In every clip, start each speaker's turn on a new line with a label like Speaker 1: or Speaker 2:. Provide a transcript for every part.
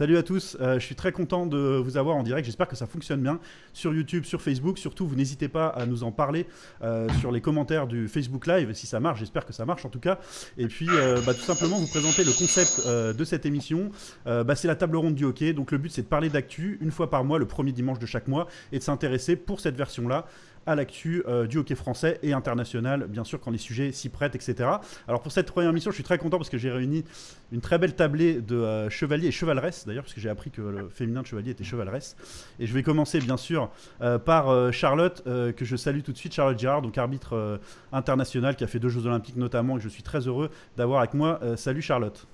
Speaker 1: Salut à tous, euh, je suis très content de vous avoir en direct, j'espère que ça fonctionne bien sur YouTube, sur Facebook, surtout vous n'hésitez pas à nous en parler euh, sur les commentaires du Facebook Live si ça marche, j'espère que ça marche en tout cas. Et puis euh, bah, tout simplement vous présenter le concept de cette émission, bah, c'est la table ronde du hockey, donc le but c'est de parler d'actu une fois par mois, le premier dimanche de chaque mois, et de s'intéresser pour cette version-là à l'actu euh, du hockey français et international, bien sûr, quand les sujets s'y prêtent, etc. Alors pour cette première mission, je suis très content parce que j'ai réuni une très belle tablée de euh, chevaliers et chevaleresses, d'ailleurs, parce que j'ai appris que le féminin de chevalier était chevaleresse. Et je vais commencer, bien sûr, euh, par Charlotte, que je salue tout de suite, Charlotte Girard, donc arbitre international qui a fait deux Jeux Olympiques notamment, et je suis très heureux d'avoir avec moi. salut Charlotte.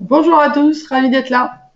Speaker 2: Bonjour à tous, ravi d'être là.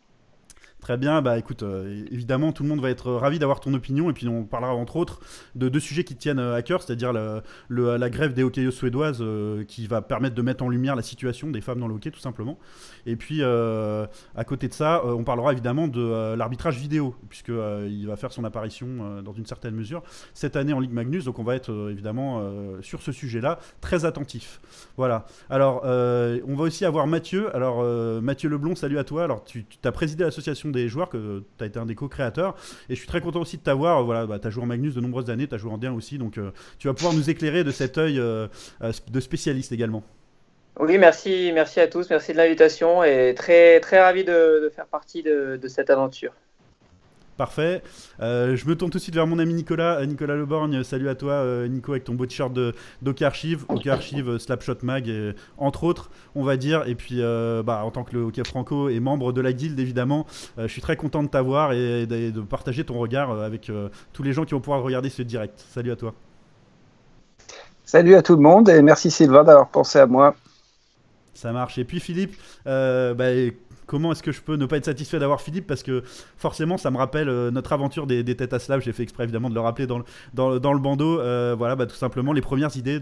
Speaker 1: Très bien, bah écoute, euh, évidemment, tout le monde va être ravi d'avoir ton opinion, et puis on parlera entre autres de deux sujets qui tiennent euh, à cœur, c'est-à-dire la, grève des hockeyeuses suédoises euh, qui va permettre de mettre en lumière la situation des femmes dans le hockey, tout simplement. Et puis, à côté de ça, on parlera évidemment de l'arbitrage vidéo, puisqu'il va faire son apparition dans une certaine mesure cette année en Ligue Magnus, donc on va être évidemment sur ce sujet-là très attentif. Voilà. Alors, on va aussi avoir Mathieu. Alors, Mathieu Leblon, salut à toi. Alors, tu, tu as présidé l'association joueurs, que tu as été un des co-créateurs. Et je suis très content aussi de t'avoir. Voilà, bah, tu as joué en Magnus de nombreuses années, tu as joué en D1 aussi. Donc euh, tu vas pouvoir nous éclairer de cet œil euh, euh, de spécialiste également.
Speaker 3: Oui, merci, merci à tous, merci de l'invitation et très, très ravi de, faire partie de cette aventure.
Speaker 1: Parfait. Euh, je me tourne tout de suite vers mon ami Nicolas. Euh, Nicolas Leborgne, salut à toi, euh, Nico, avec ton beau t-shirt de Archive, OK Archive, Slapshot Mag, entre autres, on va dire. Et puis, bah, en tant que le hockey franco et membre de la guilde, évidemment, je suis très content de t'avoir et, de partager ton regard avec tous les gens qui vont pouvoir regarder ce direct. Salut à toi.
Speaker 4: Salut à tout le monde et merci Sylvain d'avoir pensé à moi.
Speaker 1: Ça marche. Et puis Philippe, bah, comment est-ce que je peux ne pas être satisfait d'avoir Philippe Parce que forcément, ça me rappelle euh, notre aventure des, têtes à slab. J'ai fait exprès évidemment de le rappeler dans le, dans, le bandeau. Euh, voilà, bah, tout simplement les premières idées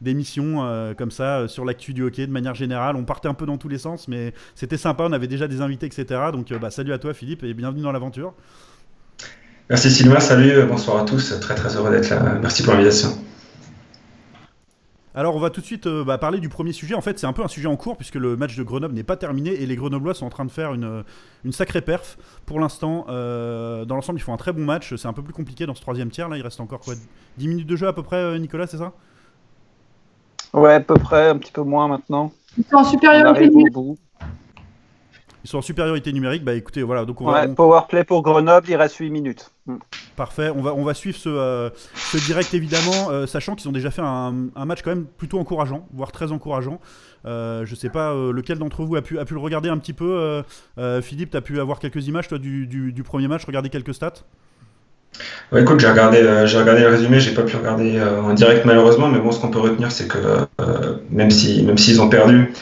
Speaker 1: d'émissions de, euh, comme ça sur l'actu du hockey de manière générale. On partait un peu dans tous les sens, mais c'était sympa. On avait déjà des invités, etc. Donc, bah, salut à toi, Philippe, et bienvenue dans l'aventure.
Speaker 5: Merci Sylvain, salut, bonsoir à tous. Très très heureux d'être là. Merci pour l'invitation.
Speaker 1: Alors on va tout de suite euh, bah, parler du premier sujet. En fait c'est un peu un sujet en cours puisque le match de Grenoble n'est pas terminé et les Grenoblois sont en train de faire une, euh, une sacrée perf. Pour l'instant, euh, dans l'ensemble ils font un très bon match. C'est un peu plus compliqué dans ce troisième tiers. Là il reste encore quoi 10 minutes de jeu à peu près Nicolas c'est ça?
Speaker 4: Ouais à peu près, un petit peu moins maintenant.
Speaker 2: Ils sont en supériorité.
Speaker 1: Ils sont en supériorité numérique. Bah écoutez, voilà. Donc
Speaker 4: on va, Power play pour Grenoble, il reste 8 minutes.
Speaker 1: Hmm. Parfait. On va, on va suivre ce, euh, ce direct évidemment, euh, sachant qu'ils ont déjà fait un, un, match quand même plutôt encourageant, voire très encourageant. Euh, je sais pas euh, lequel d'entre vous a pu, a pu le regarder un petit peu. Philippe, tu as pu avoir quelques images toi, du, du, du premier match, regarder quelques stats?
Speaker 5: Ouais, écoute, j'ai regardé, j'ai regardé le résumé, j'ai pas pu regarder en direct malheureusement, mais bon, ce qu'on peut retenir, c'est que même si, même s'ils ont perdu,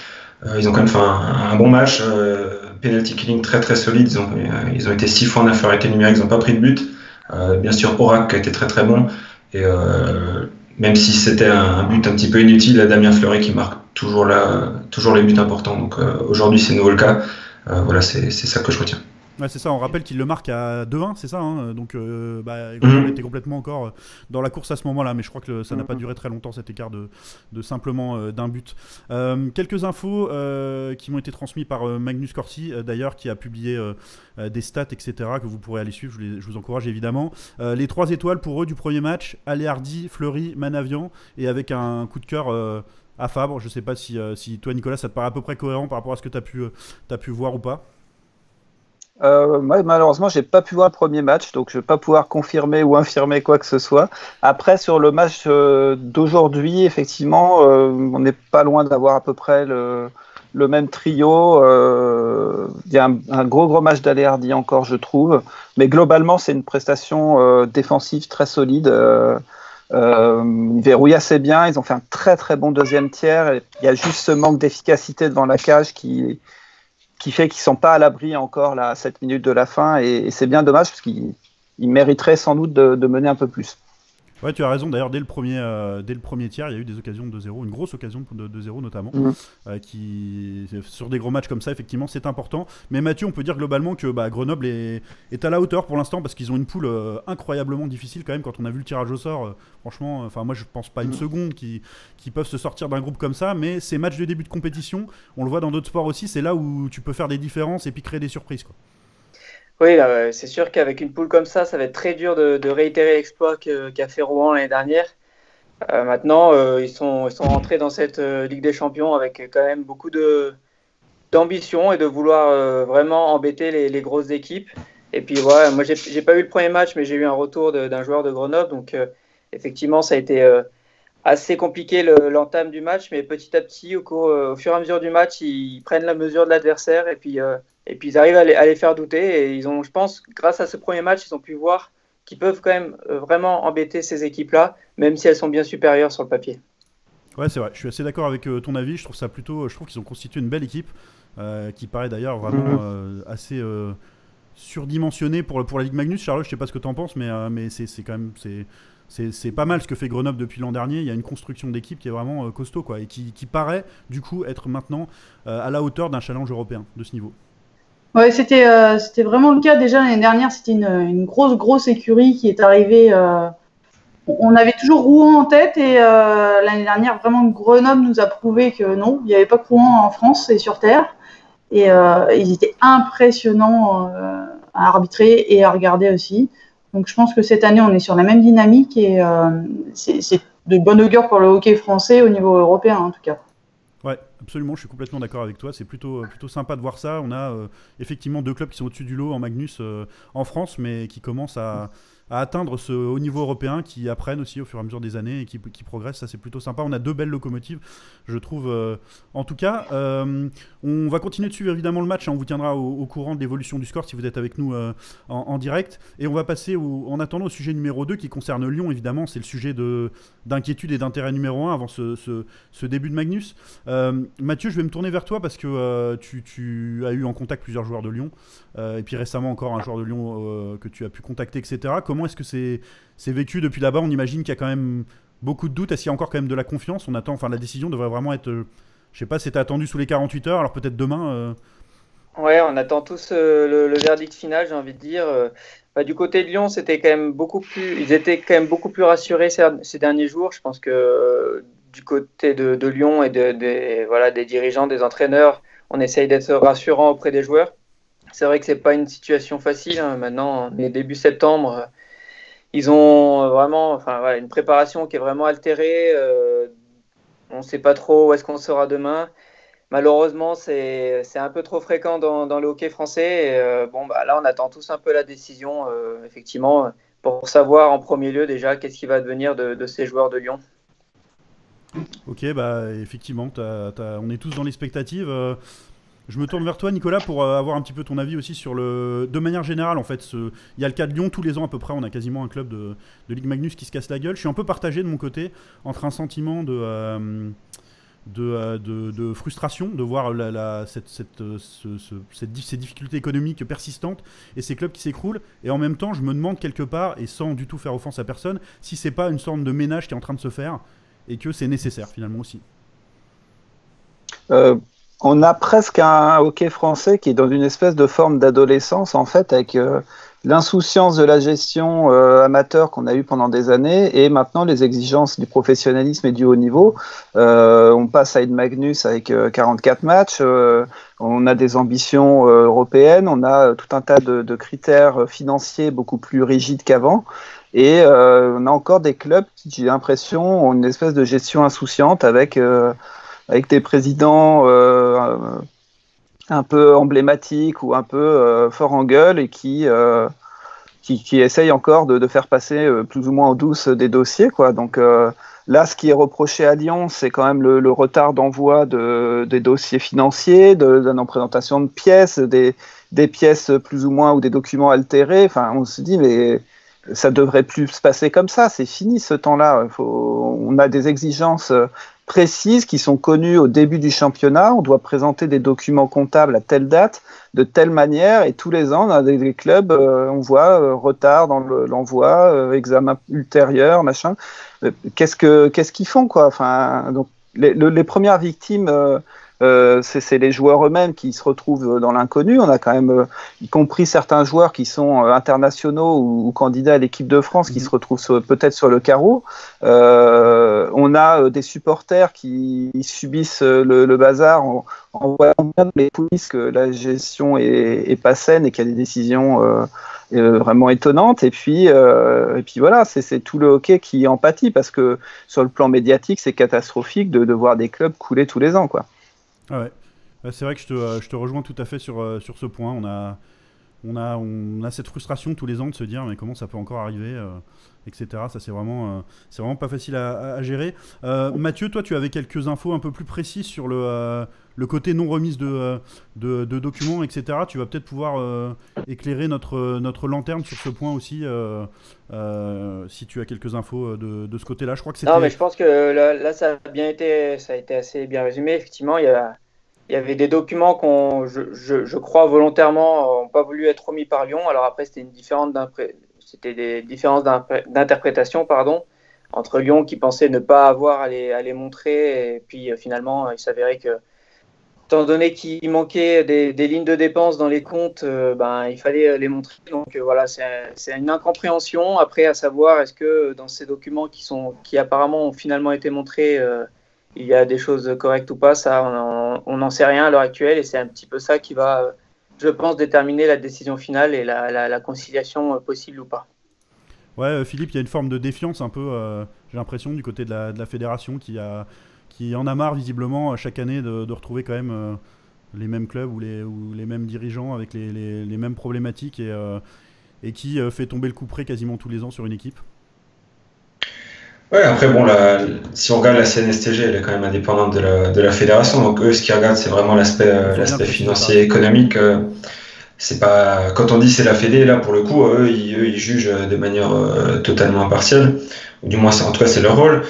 Speaker 5: ils ont quand même fait un, un bon match penalty killing très très solide. Ils ont, euh, été 6 fois en infériorité numérique, ils n'ont pas pris de but. Euh, bien sûr, Orac a été très très bon. Et euh, même si c'était un, but un petit peu inutile, Damien Fleury qui marque toujours, là, toujours les buts importants. Donc aujourd'hui, c'est nouveau le cas. voilà, c'est ça que je retiens
Speaker 1: c'est ça, on rappelle qu'il le marque à 2-1, c'est ça. Hein donc, euh, bah, mhm. était complètement encore euh, dans la course à ce moment-là, mais je crois que ça n'a pas mhm. duré très longtemps cet écart de, simplement euh, d'un but. quelques infos qui m'ont été transmises par Magnus Corsi, d'ailleurs, qui a publié des stats, etc., que vous pourrez aller suivre. Je, vous encourage évidemment. les trois étoiles pour eux du premier match Aléardi, Fleury, Manavian, et avec un coup de cœur à Fabre. Je ne sais pas si, si, toi, Nicolas, ça te paraît à peu près cohérent par rapport à ce que tu as, pu, as pu voir ou pas.
Speaker 4: Euh, moi, malheureusement, j'ai pas pu voir le premier match, donc je vais pas pouvoir confirmer ou infirmer quoi que ce soit. Après, sur le match euh, d'aujourd'hui, effectivement, euh, on n'est pas loin d'avoir à peu près le, même trio. Euh, il y a un, gros gros match d'Aléardi encore, je trouve, mais globalement, c'est une prestation défensive très solide. ils verrouillent assez bien, ils ont fait un très très bon deuxième tiers. Il y a juste ce manque d'efficacité devant la cage qui qui fait qu'ils sont pas à l'abri encore là, à 7 minutes de la fin. Et, c'est bien dommage parce qu'ils mériteraient sans doute de, mener un peu plus.
Speaker 1: Ouais, tu as raison. D'ailleurs, dès le premier, euh, dès le premier tiers, il y a eu des occasions de 2-0, une grosse occasion de 2-0 notamment,
Speaker 4: Mhm.
Speaker 1: euh, qui sur des gros matchs comme ça, effectivement, c'est important. Mais Mathieu, on peut dire globalement que bah, Grenoble est, est à la hauteur pour l'instant parce qu'ils ont une poule euh, incroyablement difficile quand même. Quand on a vu le tirage au sort, franchement, enfin moi je pense pas une
Speaker 4: Mhm.
Speaker 1: seconde qu'ils qui peuvent se sortir d'un groupe comme ça. Mais ces matchs de début de compétition, on le voit dans d'autres sports aussi, c'est là où tu peux faire des différences et puis créer des surprises. Quoi.
Speaker 3: Oui, c'est sûr qu'avec une poule comme ça, ça va être très dur de, réitérer l'exploit qu'a fait Rouen l'année dernière. Euh, maintenant, euh, ils, sont, ils sont rentrés dans cette euh, Ligue des Champions avec quand même beaucoup d'ambition et de vouloir vraiment embêter les, grosses équipes. Et puis voilà, moi j'ai, j'ai pas eu le premier match, mais j'ai eu un retour d'un joueur de Grenoble. Donc effectivement, ça a été assez compliqué le- l'entame du match, mais petit à petit, au, cours, au fur et à mesure du match, ils prennent la mesure de l'adversaire et puis, et puis ils arrivent à les, à les faire douter. Et ils ont, je pense, grâce à ce premier match, ils ont pu voir qu'ils peuvent quand même euh, vraiment embêter ces équipes-là, même si elles sont bien supérieures sur le papier.
Speaker 1: Ouais, c'est vrai. Je suis assez d'accord avec euh, ton avis. Je trouve ça plutôt. Je trouve qu'ils ont constitué une belle équipe euh, qui paraît d'ailleurs vraiment
Speaker 4: Mhm.
Speaker 1: euh, assez euh, surdimensionnée pour, pour la Ligue Magnus. Charlotte, je sais pas ce que tu en penses, mais, euh, mais c'est c'est quand même. c'est- C'est c'est pas mal ce que fait Grenoble depuis l'an dernier. Il y a une construction d'équipe qui est vraiment euh, costaud quoi, et qui, qui paraît du coup être maintenant euh, à la hauteur d'un challenge européen de ce niveau.
Speaker 2: Ouais, c'était euh, c'était vraiment le cas déjà l'année dernière. C'était une, une grosse grosse écurie qui est arrivée. euh, on avait toujours Rouen en tête et euh, l'année dernière vraiment Grenoble nous a prouvé que non, il n'y avait pas que Rouen en France et sur terre. Et euh, ils étaient impressionnants euh, à arbitrer et à regarder aussi. Donc je pense que cette année on est sur la même dynamique et euh, c'est c'est de bonne augure pour le hockey français au niveau européen en tout cas.
Speaker 1: Ouais, absolument, je suis complètement d'accord avec toi. C'est plutôt, euh, plutôt sympa de voir ça. On a euh, effectivement deux clubs qui sont au-dessus du lot en Magnus euh, en France, mais qui commencent à, à atteindre ce haut niveau européen, qui apprennent aussi au fur et à mesure des années et qui, progressent. Ça, c'est plutôt sympa. On a deux belles locomotives, je trouve. euh, en tout cas, euh, on va continuer de suivre évidemment le match. hein. On vous tiendra au, courant de l'évolution du score si vous êtes avec nous euh, en, direct. Et on va passer en attendant au sujet numéro 2 qui concerne Lyon, évidemment. C'est le sujet de- d'inquiétude et d'intérêt numéro 1 avant ce, ce- début de Magnus. Mathieu, je vais me tourner vers toi parce que tu, tu as eu en contact plusieurs joueurs de Lyon, et puis récemment encore un joueur de Lyon que tu as pu contacter, etc. Comment est-ce que c'est c'est vécu depuis là-bas? On imagine qu'il y a quand même beaucoup de doutes. Est-ce qu'il y a encore quand même de la confiance? On attend, enfin la décision devrait vraiment être, euh, je sais pas, c'était attendu sous les 48 heures, alors peut-être demain. euh,
Speaker 3: Ouais, on attend tous euh, le, verdict final, j'ai envie de dire. Euh, bah, du côté de Lyon, c'était quand même beaucoup plus, ils étaient quand même beaucoup plus rassurés ces, derniers jours. Je pense que euh, du côté de, de Lyon et de, des- voilà, des dirigeants, des entraîneurs, on essaye d'être rassurant auprès des joueurs. C'est vrai que c'est pas une situation facile. hein. Maintenant, on est début septembre. Ils ont vraiment, enfin, une préparation qui est vraiment altérée. euh, on ne sait pas trop où est-ce qu'on sera demain. Malheureusement, c'est un peu trop fréquent dans, le hockey français. Euh, bon, bah, là, on attend tous un peu la décision, euh, effectivement, pour savoir en premier lieu déjà qu'est-ce qui va devenir de, ces joueurs de Lyon.
Speaker 1: Ok, bah effectivement, on est tous dans l'expectative. Je me tourne vers toi, Nicolas, pour euh, avoir un petit peu ton avis aussi sur le. De manière générale, en fait, il y a le cas de Lyon tous les ans à peu près. On a quasiment un club de, de Ligue Magnus qui se casse la gueule. Je suis un peu partagé de mon côté entre un sentiment de. euh, euh, de- de frustration de voir la, cette, cette, ces difficultés économiques persistantes et ces clubs qui s'écroulent. Et en même temps, je me demande quelque part, et sans du tout faire offense à personne, si c'est pas une sorte de ménage qui est en train de se faire et que c'est nécessaire finalement aussi.
Speaker 4: Euh, on a presque un hockey français qui est dans une espèce de forme d'adolescence, en fait, avec euh, l'insouciance de la gestion euh, amateur qu'on a eue pendant des années et maintenant les exigences du professionnalisme et du haut niveau. Euh, on passe à une Magnus avec euh, 44 matchs, euh, on a des ambitions européennes, on a tout un tas de, de critères financiers beaucoup plus rigides qu'avant. Et on a encore des clubs qui, j'ai l'impression, ont une espèce de gestion insouciante avec avec des présidents euh, un peu emblématiques ou un peu euh, fort en gueule et qui, euh, qui, qui essayent encore de, faire passer plus ou moins en douce des dossiers. Quoi. Donc là, ce qui est reproché à Lyon, c'est quand même le, retard d'envoi de, des dossiers financiers, de, de la présentation de pièces, des, des pièces plus ou moins ou des documents altérés. Enfin, on se dit, mais ça devrait plus se passer comme ça. C'est fini ce temps-là. On a des exigences précises qui sont connues au début du championnat. On doit présenter des documents comptables à telle date, de telle manière, et tous les ans, dans des, clubs, on voit retard dans l'envoi, examen ultérieur, machin. qu'est-ce que qu'est-ce qu'ils font quoi? Enfin, les premières victimes euh, c'est les joueurs eux-mêmes qui se retrouvent dans l'inconnu. On a quand même, euh, y compris certains joueurs qui sont euh, internationaux ou, candidats à l'équipe de France, qui mhm. se retrouvent peut-être sur le carreau. on a des supporters qui subissent le, bazar en, voyant bien les polices que la gestion est, pas saine et qu'il y a des décisions vraiment étonnantes. Et puis, et puis voilà, c'est tout le hockey qui empathie parce que sur le plan médiatique, c'est catastrophique de, de voir des clubs couler tous les ans, quoi.
Speaker 1: Ah ouais. c'est vrai que je te, euh, je te, rejoins tout à fait sur, euh, sur ce point. On a, on, a, on a cette frustration tous les ans de se dire mais comment ça peut encore arriver, euh, etc. Ça c'est vraiment, c'est vraiment pas facile à, gérer. Mathieu, toi tu avais quelques infos un peu plus précises sur le, le côté non remise de, de, documents, etc. Tu vas peut-être pouvoir éclairer notre, notre lanterne sur ce point aussi, si tu as quelques infos de, de ce côté-là. Je crois que
Speaker 3: Non, mais je pense que là, là, ça a bien été, ça a été assez bien résumé. Effectivement, il y a il y avait des documents qu'on, je, je, crois volontairement, n'ont pas voulu être remis par Lyon. Alors après, c'était une différence c'était des différences d'interprétation, pardon, entre Lyon qui pensait ne pas avoir à les, à les montrer, et puis euh, finalement, il s'avérait que, étant donné qu'il manquait des, des, lignes de dépenses dans les comptes, euh, ben, il fallait les montrer. Donc euh, voilà, c'est une incompréhension. Après, à savoir, est-ce que dans ces documents qui, sont, qui apparemment ont finalement été montrés, il y a des choses correctes ou pas, ça, on n'en sait rien à l'heure actuelle et c'est un petit peu ça qui va, je pense, déterminer la décision finale et la, conciliation euh, possible ou pas.
Speaker 1: Ouais, euh, Philippe, il y a une forme de défiance un peu, euh, j'ai l'impression, du côté de la, fédération qui, a, qui en a marre visiblement chaque année de, retrouver quand même les mêmes clubs ou les, ou les mêmes dirigeants avec les, les, mêmes problématiques et, et qui fait tomber le coup près quasiment tous les ans sur une équipe.
Speaker 5: Ouais, après, bon, si on regarde la CNSTG, elle est quand même indépendante de la, de la fédération. Donc, eux, ce qu'ils regardent, c'est vraiment l'aspect euh, l'aspect financier, économique. Euh, c'est pas, quand on dit c'est la Fédé, là, pour le coup, eux, ils, eux, ils jugent de manière euh, totalement impartiale. Ou du moins, en tout cas, c'est leur rôle.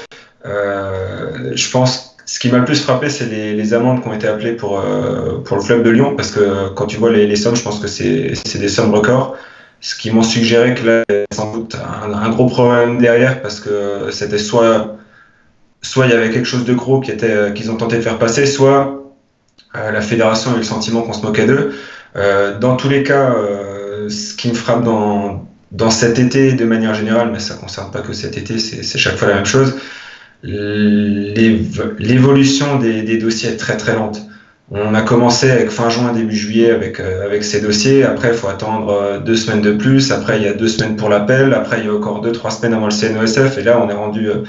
Speaker 5: je pense, ce qui m'a le plus frappé, c'est les, les, amendes qui ont été appelées pour, pour le club de Lyon. Parce que quand tu vois les, les sommes, je pense que c'est des sommes records ce qui m'ont suggéré que là, y avait sans doute un, gros problème derrière parce que c'était soit, soit il y avait quelque chose de gros qui était, euh, qu'ils ont tenté de faire passer, soit euh, la fédération a eu le sentiment qu'on se moquait d'eux. Euh, dans tous les cas, ce qui me frappe dans, dans cet été de manière générale, mais ça ne concerne pas que cet été, c'est chaque fois la même chose, l'évolution des, des, dossiers est très très lente. On a commencé avec fin juin, début juillet avec, euh, avec ces dossiers. Après, il faut attendre euh, deux semaines de plus. Après, il y a deux semaines pour l'appel. Après, il y a encore deux, trois semaines avant le CNOSF. Et là, on est rendu euh,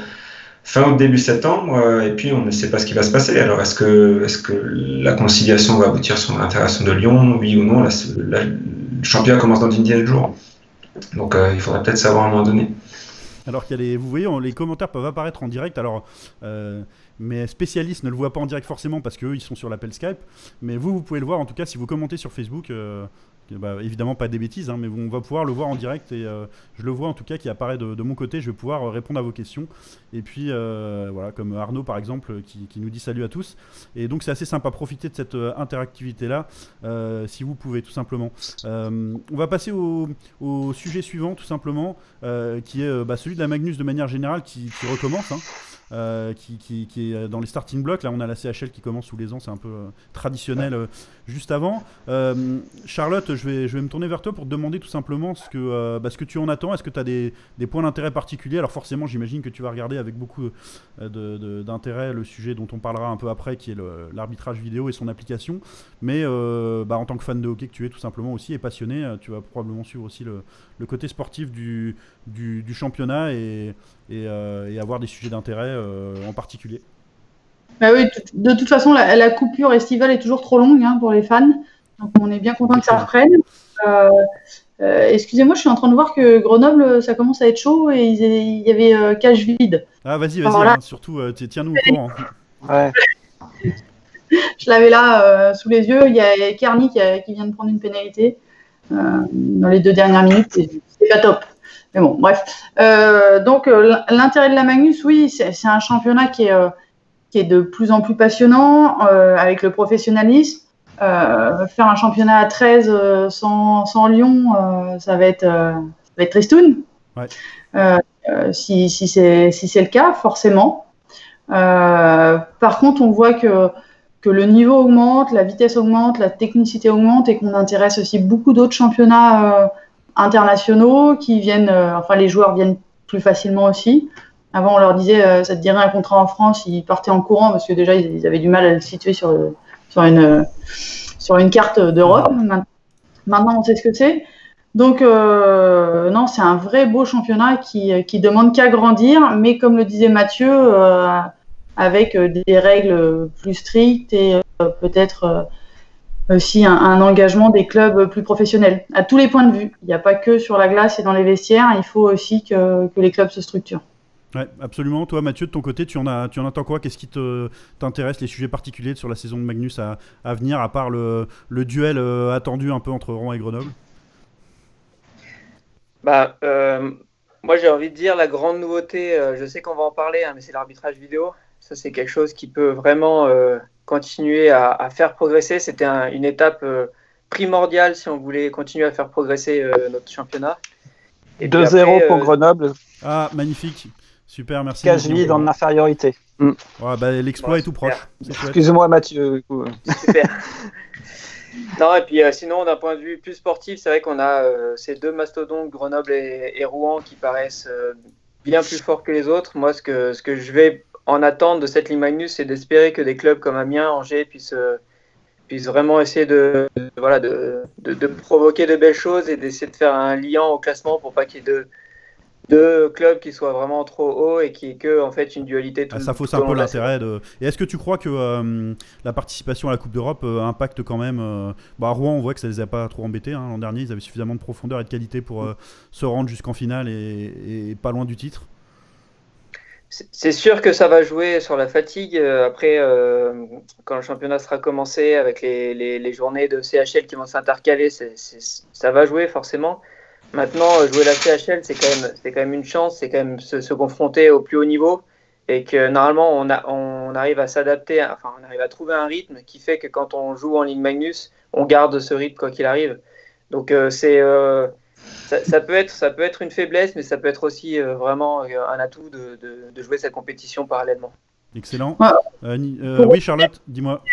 Speaker 5: fin août, début septembre. et puis, on ne sait pas ce qui va se passer. Alors, est-ce que, est que la conciliation va aboutir sur l'intégration de Lyon? Oui ou non? Le championnat commence dans une dizaine de jours. Donc, il faudrait peut-être savoir à un moment donné.
Speaker 1: Alors qu'il y a les, vous voyez, les commentaires peuvent apparaître en direct. Alors, mais spécialistes ne le voient pas en direct forcément parce qu'eux ils sont sur l'appel Skype. Mais vous, vous pouvez le voir en tout cas si vous commentez sur Facebook. Euh, bah, évidemment pas des bêtises, hein, mais on va pouvoir le voir en direct et euh, je le vois en tout cas qui apparaît de, mon côté. Je vais pouvoir euh, répondre à vos questions. Et puis voilà, comme Arnaud par exemple qui, nous dit salut à tous. Et donc c'est assez sympa, profiter de cette interactivité là si vous pouvez tout simplement. on va passer au, sujet suivant tout simplement qui est bah, celui de la Magnus de manière générale qui, recommence. Hein. Euh, qui, qui, est dans les starting blocks. Là, on a la CHL qui commence sous les ans, c'est un peu euh, traditionnel euh, juste avant. Charlotte, je vais, me tourner vers toi pour te demander tout simplement ce que, bah, ce que tu en attends. Est-ce que tu as des, points d'intérêt particuliers? Alors, forcément, j'imagine que tu vas regarder avec beaucoup d'intérêt le sujet dont on parlera un peu après, qui est l'arbitrage vidéo et son application. Mais bah, en tant que fan de hockey que tu es, tout simplement aussi, et passionné, tu vas probablement suivre aussi le, côté sportif du, championnat et, avoir des sujets d'intérêt euh, en particulier
Speaker 2: bah oui, de toute façon, la, coupure estivale est toujours trop longue hein, pour les fans. Donc on est bien content que ça reprenne. Euh, euh, excusez-moi, je suis en train de voir que Grenoble, ça commence à être chaud et il y avait cage vide.
Speaker 1: Ah vas-y, vas-y, hein, surtout tiens-nous au courant.
Speaker 2: Ouais. je l'avais là sous les yeux. Il y a Kearney qui, vient de prendre une pénalité dans les deux dernières minutes. C'est pas top. Mais bon, bref. Euh, donc, euh, l'intérêt de la Magnus, oui, c'est un championnat qui est, euh, qui est de plus en plus passionnant avec le professionnalisme. faire un championnat à 13 sans, sans, Lyon, ça va être, ça va être tristoun. si, si c'est si le cas, forcément. par contre, on voit que que le niveau augmente, la vitesse augmente, la technicité augmente et qu'on intéresse aussi beaucoup d'autres championnats euh, internationaux qui viennent, euh, enfin les joueurs viennent plus facilement aussi. Avant, on leur disait, euh, ça te dirait un contrat en France, ils partaient en courant parce que déjà, ils, avaient du mal à le situer sur, sur, une, sur une carte d'Europe. Maintenant, on sait ce que c'est. Donc, non, c'est un vrai beau championnat qui, qui demande qu'à grandir, mais comme le disait Mathieu, avec euh, des règles plus strictes et euh, peut-être euh, aussi un, engagement des clubs plus professionnels, à tous les points de vue. Il n'y a pas que sur la glace et dans les vestiaires, il faut aussi que, les clubs se structurent.
Speaker 1: Ouais, absolument. Toi, Mathieu, de ton côté, tu en, as, tu en attends quoi? Qu'est-ce qui t'intéresse, les sujets particuliers sur la saison de Magnus à, à venir, à part le, le duel attendu un peu entre Rouen et Grenoble?
Speaker 3: Bah, Moi, j'ai envie de dire la grande nouveauté, je sais qu'on va en parler, hein, mais c'est l'arbitrage vidéo. Ça, c'est quelque chose qui peut vraiment euh, continuer à, faire progresser. C'était une étape euh, primordiale si on voulait continuer à faire progresser euh, notre championnat.
Speaker 4: 2-0 pour Grenoble.
Speaker 1: Ah, magnifique. Super, merci.
Speaker 4: Cagely dans l'infériorité.
Speaker 1: Mm. bah, L'exploit est tout proche.
Speaker 4: Excuse-moi, Mathieu. Super.
Speaker 3: non, et puis sinon, d'un point de vue plus sportif, c'est vrai qu'on a ces deux mastodontes, Grenoble et, Rouen, qui paraissent bien plus forts que les autres. Moi, ce que, ce que je vais en attente de cette ligne Magnus, c'est d'espérer que des clubs comme Amiens, Angers puissent, euh, puissent vraiment essayer de, voilà, de, de, provoquer de belles choses et d'essayer de faire un lien au classement pour pas qu'il y ait deux, deux clubs qui soient vraiment trop hauts et qui aient que en fait une dualité.
Speaker 1: Tout, ah, ça fausse un peu l'intérêt de. Et est-ce que tu crois que euh, la participation à la Coupe d'Europe euh, impacte quand même bah, À Rouen, on voit que ça les a pas trop embêtés. Hein. L'an dernier, ils avaient suffisamment de profondeur et de qualité pour se rendre jusqu'en finale et, et, pas loin du titre.
Speaker 3: C'est sûr que ça va jouer sur la fatigue. Euh, après, euh, quand le championnat sera commencé, avec les, les, journées de CHL qui vont s'intercaler, ça va jouer forcément. Maintenant, euh, jouer la CHL, c'est quand, même, quand même une chance, c'est quand même se, confronter au plus haut niveau. Et que normalement, on, a, on arrive à s'adapter, enfin, on arrive à trouver un rythme qui fait que quand on joue en Ligue Magnus, on garde ce rythme quoi qu'il arrive. Donc, c'est ça, peut être, ça peut être une faiblesse, mais ça peut être aussi euh, vraiment euh, un atout de, de, jouer cette compétition parallèlement.
Speaker 1: Excellent. Euh, oui, Charlotte, dis-moi.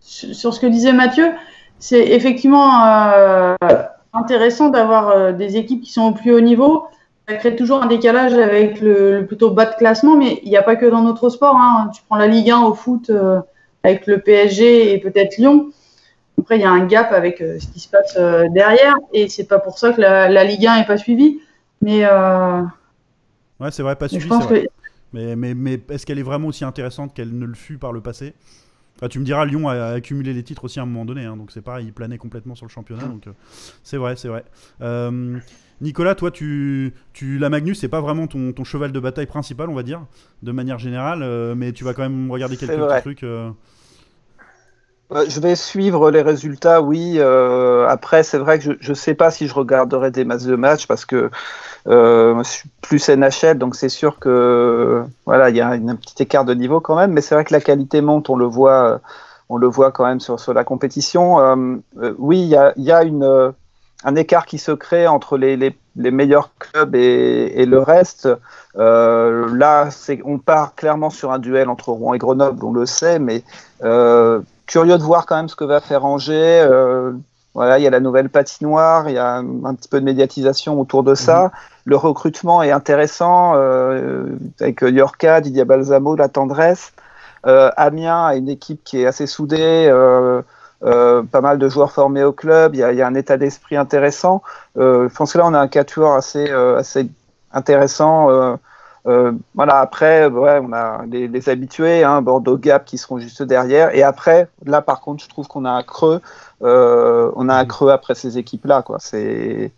Speaker 2: sur ce que disait Mathieu, c'est effectivement intéressant d'avoir des équipes qui sont au plus haut niveau. Ça crée toujours un décalage avec le, plutôt bas de classement, mais il n'y a pas que dans notre sport. Hein. Tu prends la Ligue 1 au foot avec le PSG et peut-être Lyon. Après, il y a un gap avec euh, ce qui se passe euh, derrière, et c'est pas pour ça que la, Ligue 1 n'est pas suivie. Mais euh,
Speaker 1: ouais, c'est vrai, pas suivie. Mais, mais, mais est-ce qu'elle est vraiment aussi intéressante qu'elle ne le fut par le passé? Tu me diras, Lyon a, accumulé les titres aussi à un moment donné, hein, donc c'est pareil, il planait complètement sur le championnat, donc c'est vrai, c'est vrai. Nicolas, toi, tu, tu la Magnus, c'est pas vraiment ton, ton, cheval de bataille principal, on va dire, de manière générale, mais tu vas quand même regarder quelques petits trucs.
Speaker 4: Euh, je vais suivre les résultats, oui. Euh, après, c'est vrai que je ne sais pas si je regarderai des matchs de match parce que euh, je suis plus NHL, donc c'est sûr que voilà, il y a un, petit écart de niveau quand même. Mais c'est vrai que la qualité monte, on le voit, on le voit quand même sur, la compétition. oui, il y a, un écart qui se crée entre les, les, les meilleurs clubs et, et le reste. là, on part clairement sur un duel entre Rouen et Grenoble, on le sait, mais curieux de voir quand même ce que va faire Angers. Euh, voilà, il y a la nouvelle patinoire, il y a un, petit peu de médiatisation autour de ça. Mhm. Le recrutement est intéressant euh, avec Yorka, Didier Balsamo, la tendresse. Euh, Amiens a une équipe qui est assez soudée, pas mal de joueurs formés au club, il y a, un état d'esprit intéressant. je pense que là, on a un quatuor assez, assez intéressant euh, voilà, après, ouais, on a les, habitués, hein, Bordeaux Gap qui seront juste derrière. Et après, là, par contre, je trouve qu'on a un creux. Euh, on a un mmh. creux après ces équipes-là. Quoi. C'est.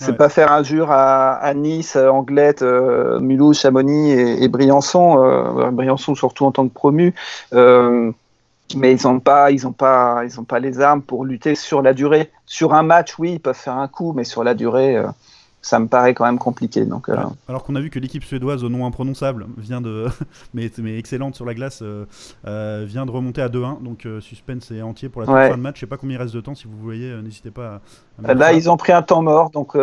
Speaker 4: C'est pas faire injure à, à Nice, Anglette, euh, Mulhouse, Chamonix et, Briançon, euh, Briançon surtout en tant que promu, euh, mais ils n'ont pas, ils ont pas, ils ont pas les armes pour lutter sur la durée. Sur un match, oui, ils peuvent faire un coup, mais sur la durée, ça me paraît quand même compliqué. Donc,
Speaker 1: Alors qu'on a vu que l'équipe suédoise au nom imprononçable vient de, mais, mais excellente sur la glace, vient de remonter à 2-1. Donc suspense est entier pour la fin de match. Je sais pas combien il reste de temps. Si vous voyez, n'hésitez pas.
Speaker 4: À, Là, ils ont pris un temps mort, donc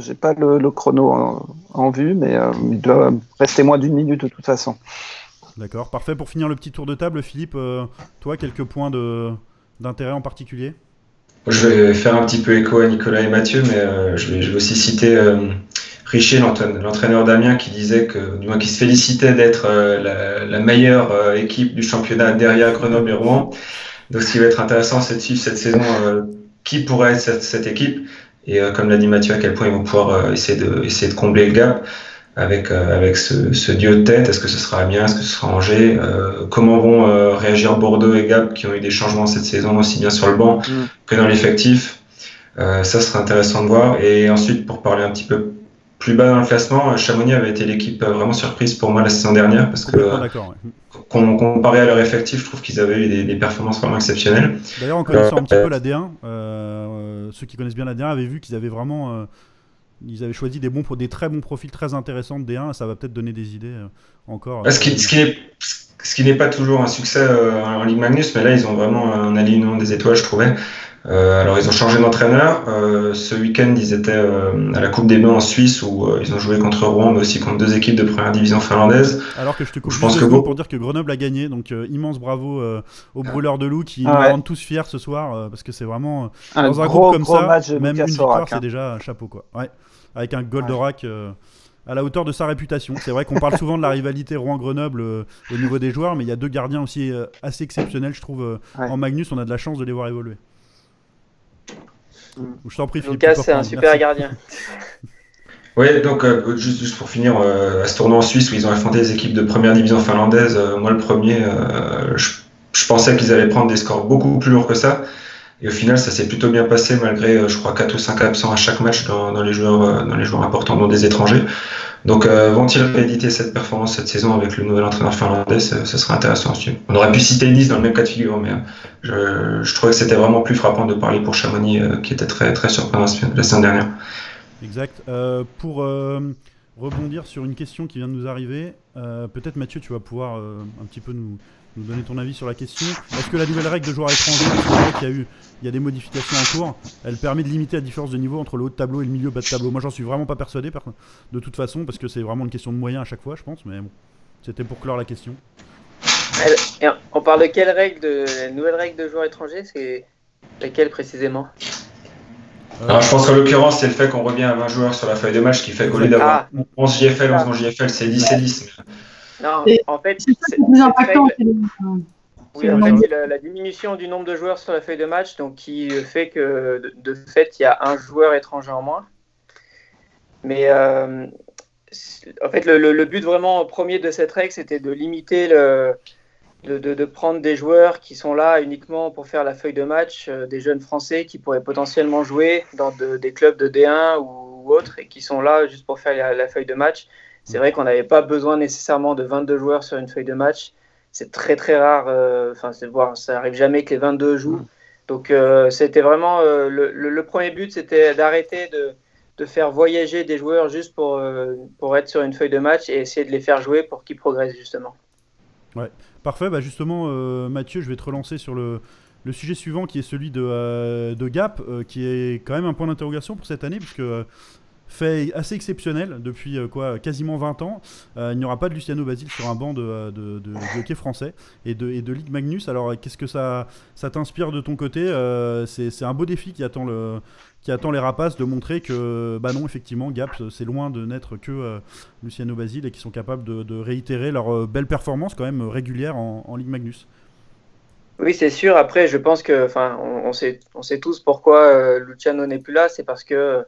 Speaker 4: j'ai pas le, chrono en, en, vue, mais il doit rester moins d'une minute de toute façon.
Speaker 1: D'accord, parfait. Pour finir le petit tour de table, Philippe, euh, toi, quelques points d'intérêt en particulier?
Speaker 5: Je vais faire un petit peu écho à Nicolas et Mathieu, mais euh, je, vais, aussi citer euh, Richer, l'entraîneur d'Amiens, qui disait que, du moins, qui se félicitait d'être la, meilleure équipe du championnat derrière Grenoble et Rouen. Donc, ce qui va être intéressant, c'est de suivre cette saison qui pourrait être cette, équipe. Et comme l'a dit Mathieu, à quel point ils vont pouvoir essayer, de, essayer de combler le gap avec, euh, avec ce, ce, duo de tête Est-ce que ce sera Amiens? Est-ce que ce sera Angers? Euh, Comment vont euh, réagir Bordeaux et Gap qui ont eu des changements cette saison, aussi bien sur le banc mm. que dans l'effectif? Ça sera intéressant de voir. Et ensuite, pour parler un petit peu plus bas dans le classement, Chamonix avait été l'équipe vraiment surprise pour moi la saison dernière parce que comparé à leur effectif, je trouve qu'ils avaient eu des, des, performances vraiment exceptionnelles.
Speaker 1: D'ailleurs, en connaissant un petit peu la D1, ceux qui connaissent bien la D1 avaient vu qu'ils avaient vraiment ils avaient choisi des, bons, des très bons profils très intéressants de D1, ça va peut-être donner des idées euh, encore.
Speaker 5: Ce qui, ce qui n'est pas toujours un succès euh, en Ligue Magnus, mais là ils ont vraiment un alignement des étoiles, je trouvais. Euh, alors ils ont changé d'entraîneur. ce week-end ils étaient à la Coupe des Bains en Suisse où ils ont joué contre Rouen, mais aussi contre deux équipes de première division finlandaise.
Speaker 1: Alors que je te coupe je pense que pour dire que Grenoble a gagné, donc immense bravo aux brûleurs de loups qui ah nous rendent tous fiers ce soir parce que c'est vraiment dans un groupe comme ça, même une victoire c'est déjà un chapeau quoi. Ouais avec un Goldorak euh, à la hauteur de sa réputation. C'est vrai qu'on parle souvent de la rivalité Rouen-Grenoble euh, au niveau des joueurs, mais il y a deux gardiens aussi euh, assez exceptionnels, je trouve. En Magnus, on a de la chance de les voir évoluer.
Speaker 3: Je t'en prie. Lucas, c'est un super gardien.
Speaker 5: Oui, donc juste, pour finir, à ce tournoi en Suisse où ils ont affronté les équipes de première division finlandaise, moi le premier, je, pensais qu'ils allaient prendre des scores beaucoup plus lourds que ça. Et au final, ça s'est plutôt bien passé malgré, euh, je crois, 4 ou 5 absents à chaque match dans, les, joueurs, euh, dans les joueurs importants, dont des étrangers. Donc, euh, vont-ils rééditer cette performance cette saison avec le nouvel entraîneur finlandais Ce serait intéressant à suivre. On aurait pu citer Nice dans le même cas de figure, mais je, je trouvais que c'était vraiment plus frappant de parler pour Chamonix, qui était très, très surprenant la semaine dernière.
Speaker 1: Exact. pour rebondir sur une question qui vient de nous arriver, peut-être Mathieu, tu vas pouvoir un petit peu nous, nous donner ton avis sur la question. Est-ce que la nouvelle règle de joueurs étrangers, qu'il y a eu, il y a des modifications en cours, elle permet de limiter la différence de niveau entre le haut de tableau et le milieu bas de tableau? Moi, j'en suis vraiment pas persuadé, de toute façon, parce que c'est vraiment une question de moyens à chaque fois, je pense. Mais bon, c'était pour clore la question.
Speaker 3: on parle de quelle règle, de la nouvelle règle de joueurs étrangers C'est laquelle précisément?
Speaker 5: Euh, je pense qu'en l'occurrence, c'est le fait qu'on revient à 20 joueurs sur la feuille de match qui fait qu'au lieu d'avoir 11 JFL, 11 JFL, c'est 10 et 10.
Speaker 3: Non, en fait, c'est plus impactant. Oui, la, diminution du nombre de joueurs sur la feuille de match, donc qui fait que de, fait, il y a un joueur étranger en moins. Mais euh, en fait, le, but vraiment premier de cette règle, c'était de limiter le, de, prendre des joueurs qui sont là uniquement pour faire la feuille de match, euh, des jeunes Français qui pourraient potentiellement jouer dans des clubs de D1 ou, autres et qui sont là juste pour faire la feuille de match c'est vrai qu'on n'avait pas besoin nécessairement de 22 joueurs sur une feuille de match. C'est très très rare, euh, enfin, voir, ça arrive jamais que les 22 jouent. Mm. Donc euh, c'était vraiment euh, le, premier but, c'était d'arrêter de, de, faire voyager des joueurs juste pour, pour être sur une feuille de match et essayer de les faire jouer pour qu'ils progressent justement.
Speaker 1: Ouais, parfait. Bah justement, Mathieu, je vais te relancer sur le, le sujet suivant qui est celui de, de Gap, qui est quand même un point d'interrogation pour cette année, puisque fait assez exceptionnel depuis euh, quoi quasiment 20 ans. Euh, il n'y aura pas de Luciano Basile sur un banc de, euh, de, hockey français et de, et de Ligue Magnus. Alors qu'est-ce que ça, ça t'inspire de ton côté C'est un beau défi qui attend, le, qui attend les rapaces de montrer que bah non effectivement Gap c'est loin de n'être que Luciano Basile et qui sont capables de, réitérer leur belle performance quand même régulière en, en Ligue Magnus.
Speaker 3: Oui, c'est sûr. Après, je pense que, enfin, on, sait, on sait tous pourquoi Luciano n'est plus là. C'est parce que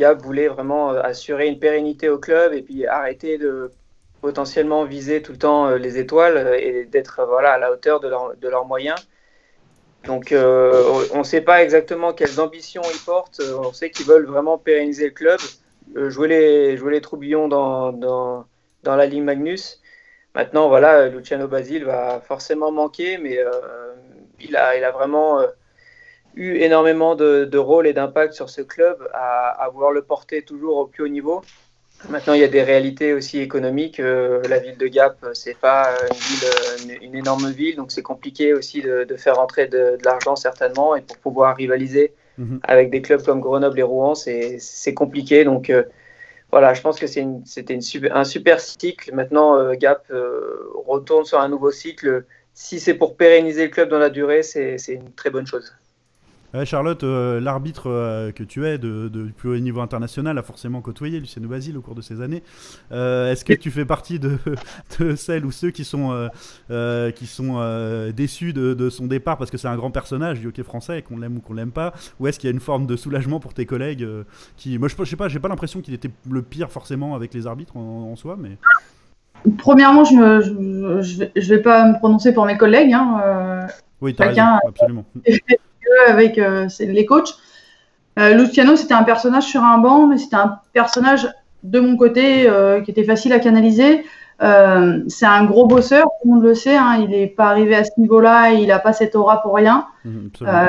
Speaker 3: Gap voulait vraiment euh, assurer une pérennité au club et puis arrêter de potentiellement viser tout le temps euh, les étoiles euh, et d'être voilà, à la hauteur de, leurs moyens. Donc on ne sait pas exactement quelles ambitions ils portent. On sait qu'ils veulent vraiment pérenniser le club, jouer, les, jouer les troubillons dans, dans, dans, la ligne Magnus. Maintenant, voilà, Luciano Basile va forcément manquer, mais il, a, il a vraiment eu énormément de, de rôle et d'impact sur ce club, à, à, vouloir le porter toujours au plus haut niveau. Maintenant, il y a des réalités aussi économiques. Euh, la ville de Gap, c'est pas une, ville, une, une, énorme ville, donc c'est compliqué aussi de, de, faire rentrer de, de l'argent certainement. Et pour pouvoir rivaliser -hmm. avec des clubs comme Grenoble et Rouen, c'est compliqué. Donc euh, voilà, je pense que c'était un super cycle. Maintenant, euh, Gap euh, retourne sur un nouveau cycle. Si c'est pour pérenniser le club dans la durée, c'est une très bonne chose.
Speaker 1: Ouais, Charlotte, euh, l'arbitre euh, que tu es de, de, du plus haut niveau international a forcément côtoyé Luciano Basile au cours de ces années. Euh, Est-ce que tu fais partie de, de, celles ou ceux qui sont, qui sont déçus de, son départ parce que c'est un grand personnage du hockey français et qu'on l'aime ou qu'on l'aime pas Ou est-ce qu'il y a une forme de soulagement pour tes collègues qui, Moi, je, je sais pas, j'ai pas l'impression qu'il était le pire forcément avec les arbitres en, en soi, mais.
Speaker 2: Premièrement, je ne je, je, vais, je vais pas me prononcer pour mes collègues. Hein,
Speaker 1: oui, tu as raison, absolument.
Speaker 2: avec euh, les coachs. Euh, Luciano, c'était un personnage sur un banc, mais c'était un personnage de mon côté euh, qui était facile à canaliser. c'est un gros bosseur, tout le monde le sait. Hein, il n'est pas arrivé à ce niveau-là, il n'a pas cette aura pour rien. Mmh, il a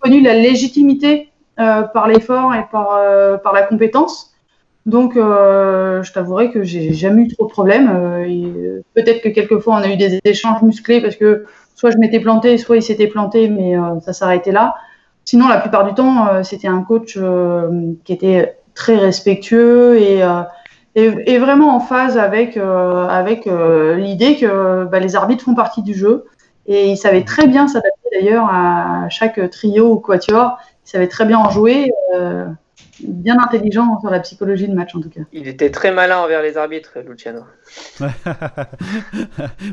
Speaker 2: connu la légitimité par l'effort et par, par la compétence. Donc, euh, je t'avouerai que j'ai jamais eu trop de problèmes. Euh, Peut-être que quelquefois on a eu des échanges musclés parce que soit je m'étais planté, soit il s'était planté, mais euh, ça s'arrêtait là. Sinon, la plupart du temps, euh, c'était un coach euh, qui était très respectueux et, vraiment en phase avec, avec l'idée que bah, les arbitres font partie du jeu. Et il savait très bien s'adapter d'ailleurs à chaque trio ou quatuor. Il savait très bien en jouer bien intelligent sur la psychologie de match en tout cas.
Speaker 3: Il était très malin envers les arbitres, Luciano.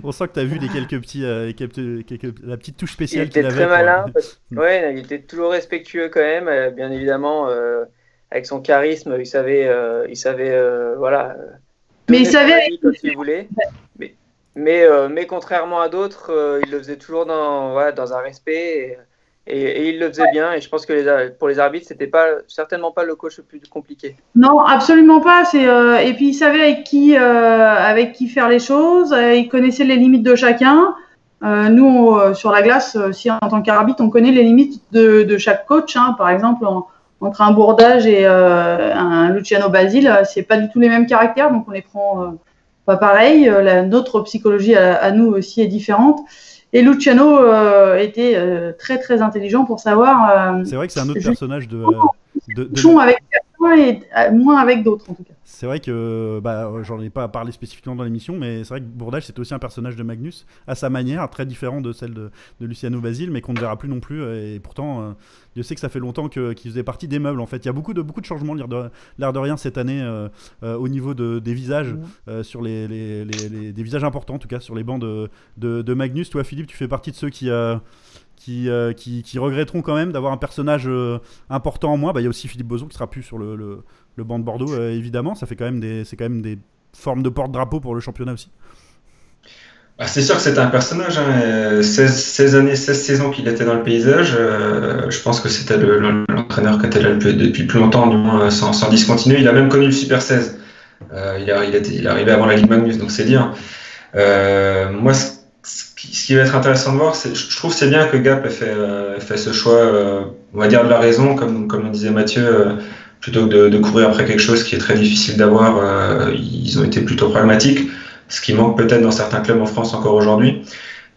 Speaker 1: On sent que tu as vu les quelques petits, euh, quelques, quelques, la petite touche spéciale
Speaker 3: qu'il avait. Il était très malin. Parce... ouais, il était toujours respectueux quand même, euh, bien évidemment. Euh, avec son charisme, il savait, euh, il savait, euh, voilà.
Speaker 2: Mais il savait
Speaker 3: quand il voulait. Mais, mais, mais contrairement à d'autres, il le faisait toujours dans, voilà, dans un respect. Et, et, il le faisait bien. Et je pense que pour les arbitres, c'était pas certainement pas le coach le plus compliqué.
Speaker 2: Non, absolument pas. Euh, et puis il savait avec qui euh, avec qui faire les choses. Euh, il connaissait les limites de chacun. nous, on, sur la glace, en tant qu'arbitre, on connaît les limites de, chaque coach. Hein. Par exemple, en, entre un Bourdage et un Luciano Basile, c'est pas du tout les mêmes caractères, donc on les prend pas pareil. Notre psychologie à, nous aussi est différente. Et Luciano euh, était euh, très très intelligent pour savoir.
Speaker 1: Euh, c'est vrai que c'est un autre personnage de.
Speaker 2: de, de... avec et moins avec d'autres en tout cas.
Speaker 1: C'est vrai que bah, j'en ai pas parlé spécifiquement dans l'émission, mais c'est vrai que Bourdage c'est aussi un personnage de Magnus à sa manière, très différent de celle de, de Luciano Basile, mais qu'on ne verra plus non plus. Et pourtant, euh, je sais que ça fait longtemps qu'il qu faisait partie des meubles. En fait, il y a beaucoup de beaucoup de changements, l'air de, de, rien cette année euh, euh, au niveau de, des visages, mmh. sur les, les, les, les, des visages importants en tout cas sur les bancs de, de, Magnus. Toi, Philippe, tu fais partie de ceux qui qui, euh, qui, regretteront quand même d'avoir un personnage euh, important en moins. Bah, il y a aussi Philippe Boson qui sera plus sur le, le, le banc de Bordeaux, euh, évidemment. Ça fait quand même des, quand même des formes de porte-drapeau pour le championnat aussi.
Speaker 5: Bah, c'est sûr que c'est un personnage. Hein. 16, 16, années, 16 saisons qu'il était dans le paysage. Je pense que c'était l'entraîneur là depuis plus longtemps, du moins sans, discontinuer. Il a même connu le Super 16. Euh, il, est arrivé avant la Ligue Magnus, donc c'est dire. Moi, ce qui va être intéressant de voir, c'est, je trouve c'est bien que Gap ait fait, euh, fait ce choix, euh, on va dire de la raison, comme, comme le disait Mathieu, euh, plutôt que de, de, courir après quelque chose qui est très difficile d'avoir. Euh, ils ont été plutôt pragmatiques, ce qui manque peut-être dans certains clubs en France encore aujourd'hui.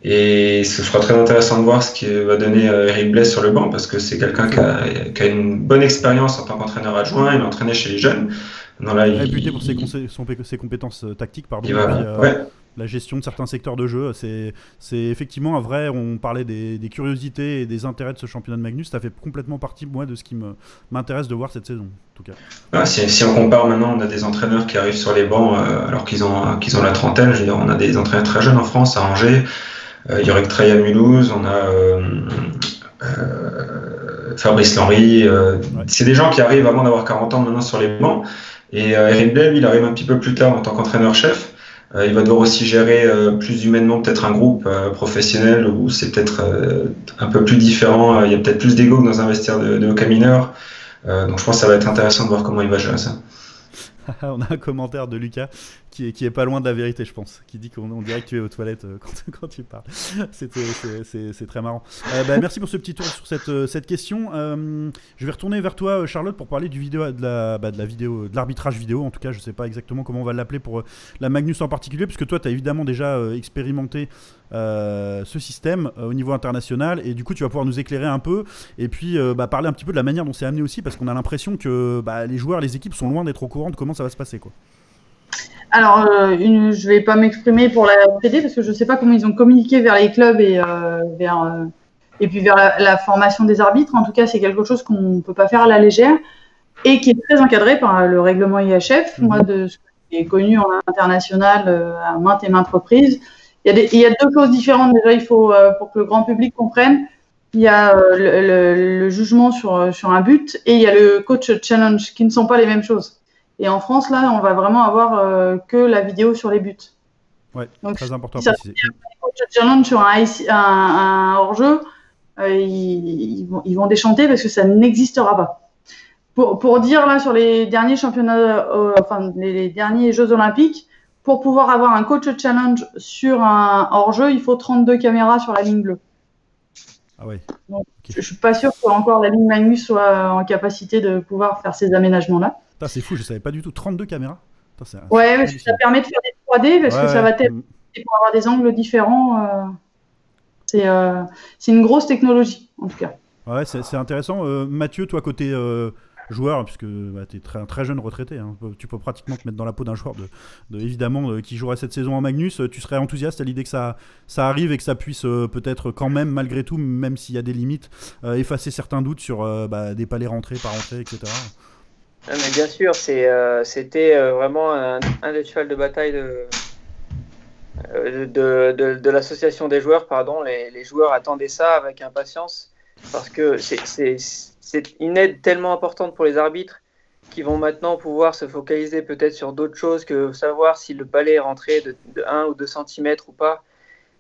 Speaker 5: Et ce sera très intéressant de voir ce qui va donner Eric Blaise sur le banc, parce que c'est quelqu'un qui a, qui a, une bonne expérience en tant qu'entraîneur adjoint, il a entraîné chez les jeunes.
Speaker 1: Non, là, il, réputé pour ses, ses, compétences tactiques, pardon.
Speaker 5: Il va, puis, ouais
Speaker 1: la gestion de certains secteurs de jeu. C'est effectivement un vrai. On parlait des, des, curiosités et des intérêts de ce championnat de Magnus. Ça fait complètement partie, moi, de ce qui m'intéresse de voir cette saison, en tout cas.
Speaker 5: Ah, si, si, on compare maintenant, on a des entraîneurs qui arrivent sur les bancs euh, alors qu'ils ont, qu'ils ont la trentaine. Je veux dire, on a des entraîneurs très jeunes en France, à Angers. Euh, Yorick Trey à Mulhouse. On a. Euh, euh Fabrice Lenry, ouais. c'est des gens qui arrivent avant d'avoir 40 ans maintenant sur les bancs. Et Eric Bleb, il arrive un petit peu plus tard en tant qu'entraîneur-chef. Euh, il va devoir aussi gérer euh, plus humainement peut-être un groupe euh, professionnel où c'est peut-être un peu plus différent. Il y a peut-être plus d'ego que dans un vestiaire de, de hockey mineur. donc je pense que ça va être intéressant de voir comment il va gérer ça.
Speaker 1: On a un commentaire de Lucas qui, est, pas loin de la vérité, je pense. Qui dit qu'on dirait que tu es aux toilettes euh, quand, quand tu parles. C'est très marrant. Euh, bah, merci pour ce petit tour sur cette, euh, cette question. je vais retourner vers toi, Charlotte, pour parler du vidéo, de la, bah, de la vidéo, de l'arbitrage vidéo. En tout cas, je sais pas exactement comment on va l'appeler pour la Magnus en particulier, puisque toi, tu as évidemment déjà expérimenté ce système au niveau international, et du coup, tu vas pouvoir nous éclairer un peu, et puis bah, parler un petit peu de la manière dont c'est amené aussi, parce qu'on a l'impression que les joueurs, les équipes sont loin d'être au courant de comment ça va se passer, quoi.
Speaker 2: Alors, euh, une, je ne vais pas m'exprimer pour la PD parce que je ne sais pas comment ils ont communiqué vers les clubs et, euh, vers, euh, et puis vers la, formation des arbitres. En tout cas, c'est quelque chose qu'on ne peut pas faire à la légère et qui est très encadré par le règlement IHF. Mhm. Moi, de ce qui est connu en international à maintes et maintes reprises, il y, a il y a deux choses différentes. Déjà, il faut, pour que le grand public comprenne, il y a le, le, jugement sur, sur un but et il y a le coach challenge qui ne sont pas les mêmes choses. Et en France, là, on va vraiment avoir euh, que la vidéo sur les buts.
Speaker 1: Ouais, Donc, très important à préciser.
Speaker 2: challenge sur un, un, hors-jeu, euh, ils, vont, ils, vont, déchanter parce que ça n'existera pas. Pour, pour, dire là sur les derniers championnats, euh, enfin les, derniers Jeux Olympiques, pour pouvoir avoir un coach challenge sur un hors-jeu, il faut 32 caméras sur la ligne bleue.
Speaker 1: Ah ouais.
Speaker 2: Je, ne suis pas sûr que encore la ligne Magnus soit en capacité de pouvoir faire ces aménagements-là
Speaker 1: c'est fou, je savais pas du tout. 32 caméras
Speaker 2: Ouais, ça permet de faire des 3D parce que ça va t'aider pour avoir des angles différents. Euh, euh, c'est une grosse technologie, en tout cas.
Speaker 1: Ouais, c'est intéressant. Euh, Mathieu, toi, côté joueur, puisque bah, tu es très, très jeune retraité, hein, tu peux pratiquement te mettre dans la peau d'un joueur de, évidemment qui jouerait cette saison en Magnus. Tu serais enthousiaste à l'idée que ça, ça arrive et que ça puisse peut-être quand même, malgré tout, même s'il y a des limites, effacer certains doutes sur bah, des palais rentrés, pas rentrés, etc.
Speaker 3: Mais bien sûr, euh, c'était euh, vraiment un, des chevals de bataille de, euh, de, l'association des joueurs. Pardon. Les, joueurs attendaient ça avec impatience parce que c'est une aide tellement importante pour les arbitres qui vont maintenant pouvoir se focaliser peut-être sur d'autres choses que savoir si le palais est rentré de, 1 ou 2 cm ou pas.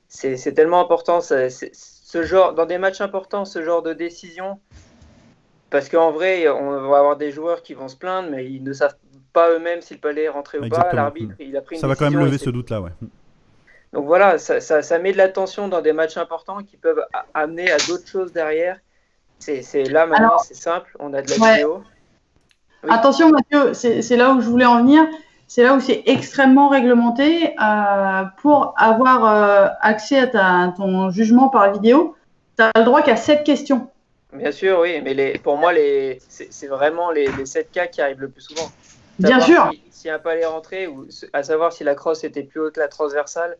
Speaker 3: C'est tellement important. ce genre, dans des matchs importants, ce genre de décision, parce qu'en vrai, on va avoir des joueurs qui vont se plaindre, mais ils ne savent pas eux-mêmes s'il peut aller rentrer ou pas. L'arbitre, il a pris une
Speaker 1: Ça va quand même lever ce doute-là, ouais.
Speaker 3: Donc voilà, ça, ça, met de la tension dans des matchs importants qui peuvent amener à d'autres choses derrière. C'est là maintenant, c'est simple, on a de la vidéo.
Speaker 2: Attention Mathieu, c'est là où je voulais en venir. C'est là où c'est extrêmement réglementé. Euh, pour avoir euh, accès à, ta, ton jugement par vidéo, tu as le droit qu'à 7 questions.
Speaker 3: Bien sûr, oui, mais les, pour moi, les, c'est vraiment les, les 7 cas qui arrivent le plus souvent.
Speaker 2: Bien sûr.
Speaker 3: Si, un palais rentré, ou à savoir si la crosse était plus haute que la transversale,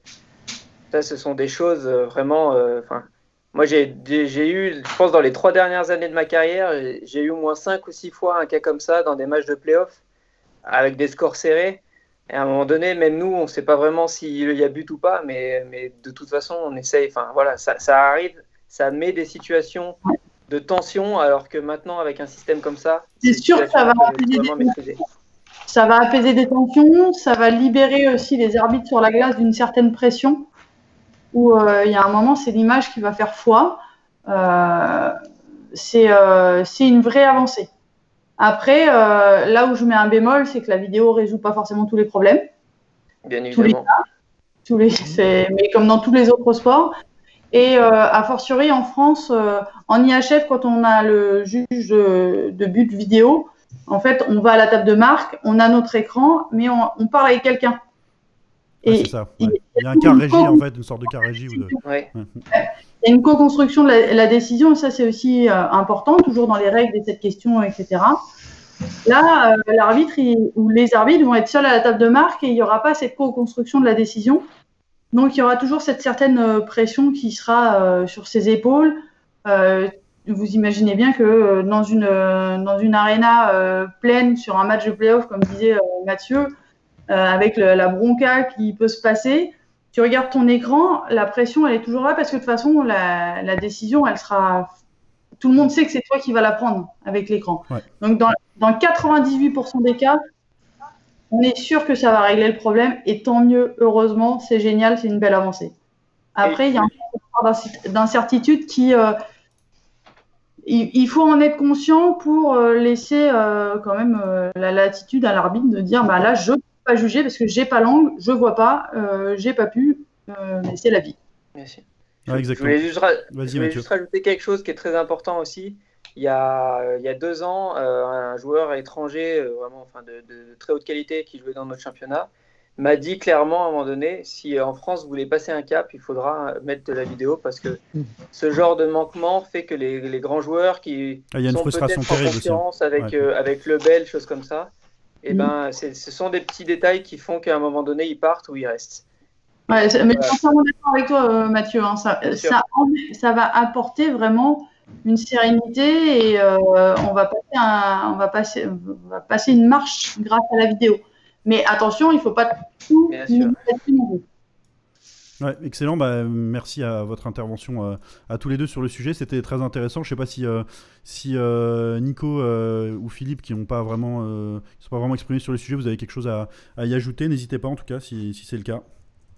Speaker 3: ça, ce sont des choses euh, vraiment. Euh, moi, j'ai eu, je pense, dans les trois dernières années de ma carrière, j'ai eu au moins 5 ou 6 fois un cas comme ça dans des matchs de playoff avec des scores serrés. Et à un moment donné, même nous, on ne sait pas vraiment s'il y a but ou pas, mais, mais de toute façon, on essaye. Enfin, voilà, ça, ça arrive, ça met des situations de tension, alors que maintenant, avec un système comme ça,
Speaker 2: c'est sûr que ça va, apaiser des... ça va apaiser des tensions, ça va libérer aussi les arbitres sur la glace d'une certaine pression, où euh, il y a un moment, c'est l'image qui va faire foi. Euh, euh, c'est une vraie avancée. Après, là où je mets un bémol, c'est que la vidéo résout pas forcément tous les problèmes.
Speaker 3: Bien évidemment.
Speaker 2: Tous les, mais comme dans tous les autres sports, et euh, a fortiori en France, euh, en IHF, quand on a le juge de, but vidéo, en fait, on va à la table de marque, on a notre écran, mais on, parle avec quelqu'un.
Speaker 1: c'est ça. Il y a un cas régie, en fait, une sorte de cas régie.
Speaker 2: Il y a une co-construction de la, décision, et ça, c'est aussi euh, important, toujours dans les règles de cette question, etc. Là, l'arbitre ou les arbitres vont être seuls à la table de marque et il n'y aura pas cette co-construction de la décision. Donc, il y aura toujours cette certaine euh, pression qui sera euh, sur ses épaules. Euh, vous imaginez bien que dans une, dans une arena pleine sur un match de playoff, comme disait Mathieu, avec la bronca qui peut se passer, tu regardes ton écran, la pression, elle est toujours là parce que de toute façon, la, la décision, elle sera. Tout le monde sait que c'est toi qui vas la prendre avec l'écran. Donc, dans, dans 98% des cas, on est sûr que ça va régler le problème et tant mieux, heureusement, c'est génial, c'est une belle avancée. Après, il y a un d'incertitude qui. Euh, il, faut en être conscient pour euh, laisser euh, quand même la latitude à l'arbitre de dire bah là, je pas juger parce que j'ai pas langue, je vois pas, euh, j'ai pas pu, euh, mais c'est la vie.
Speaker 3: Merci. Je
Speaker 1: exactement.
Speaker 3: voulais juste, ra-
Speaker 1: Vas-y,
Speaker 3: je voulais
Speaker 1: Mathieu.
Speaker 3: juste rajouter quelque chose qui est très important aussi. Il y a, euh, il y a deux ans, euh, un joueur étranger, euh, vraiment enfin, de, de très haute qualité, qui jouait dans notre championnat, m'a dit clairement à un moment donné, si en France vous voulez passer un cap, il faudra mettre de la vidéo parce que ce genre de manquement fait que les, les grands joueurs qui
Speaker 1: Ah, il y a une
Speaker 3: sont
Speaker 1: frustration
Speaker 3: peut-être en
Speaker 1: hein.
Speaker 3: concurrence avec,
Speaker 1: Ouais.
Speaker 3: euh, avec le Bel, choses comme ça, et
Speaker 2: Mm.
Speaker 3: ben, c'est- ce sont des petits détails qui font qu'à un moment donné, ils partent ou ils restent.
Speaker 2: Ouais, mais je suis entièrement d'accord avec toi, Mathieu. hein. Ça va apporter vraiment une sérénité et euh, on, va passer un- on, va passer, on va passer une marche grâce à la vidéo. Mais attention, il ne faut pas tout.
Speaker 1: Ouais, excellent. Bah, merci à votre intervention euh, à tous les deux sur le sujet. C'était très intéressant. Je sais pas si, euh, si euh, Nico euh, ou Philippe, qui n'ont pas vraiment, euh, qui sont pas vraiment exprimés sur le sujet, vous avez quelque chose à, à y ajouter. N'hésitez pas en tout cas si, si c'est le cas.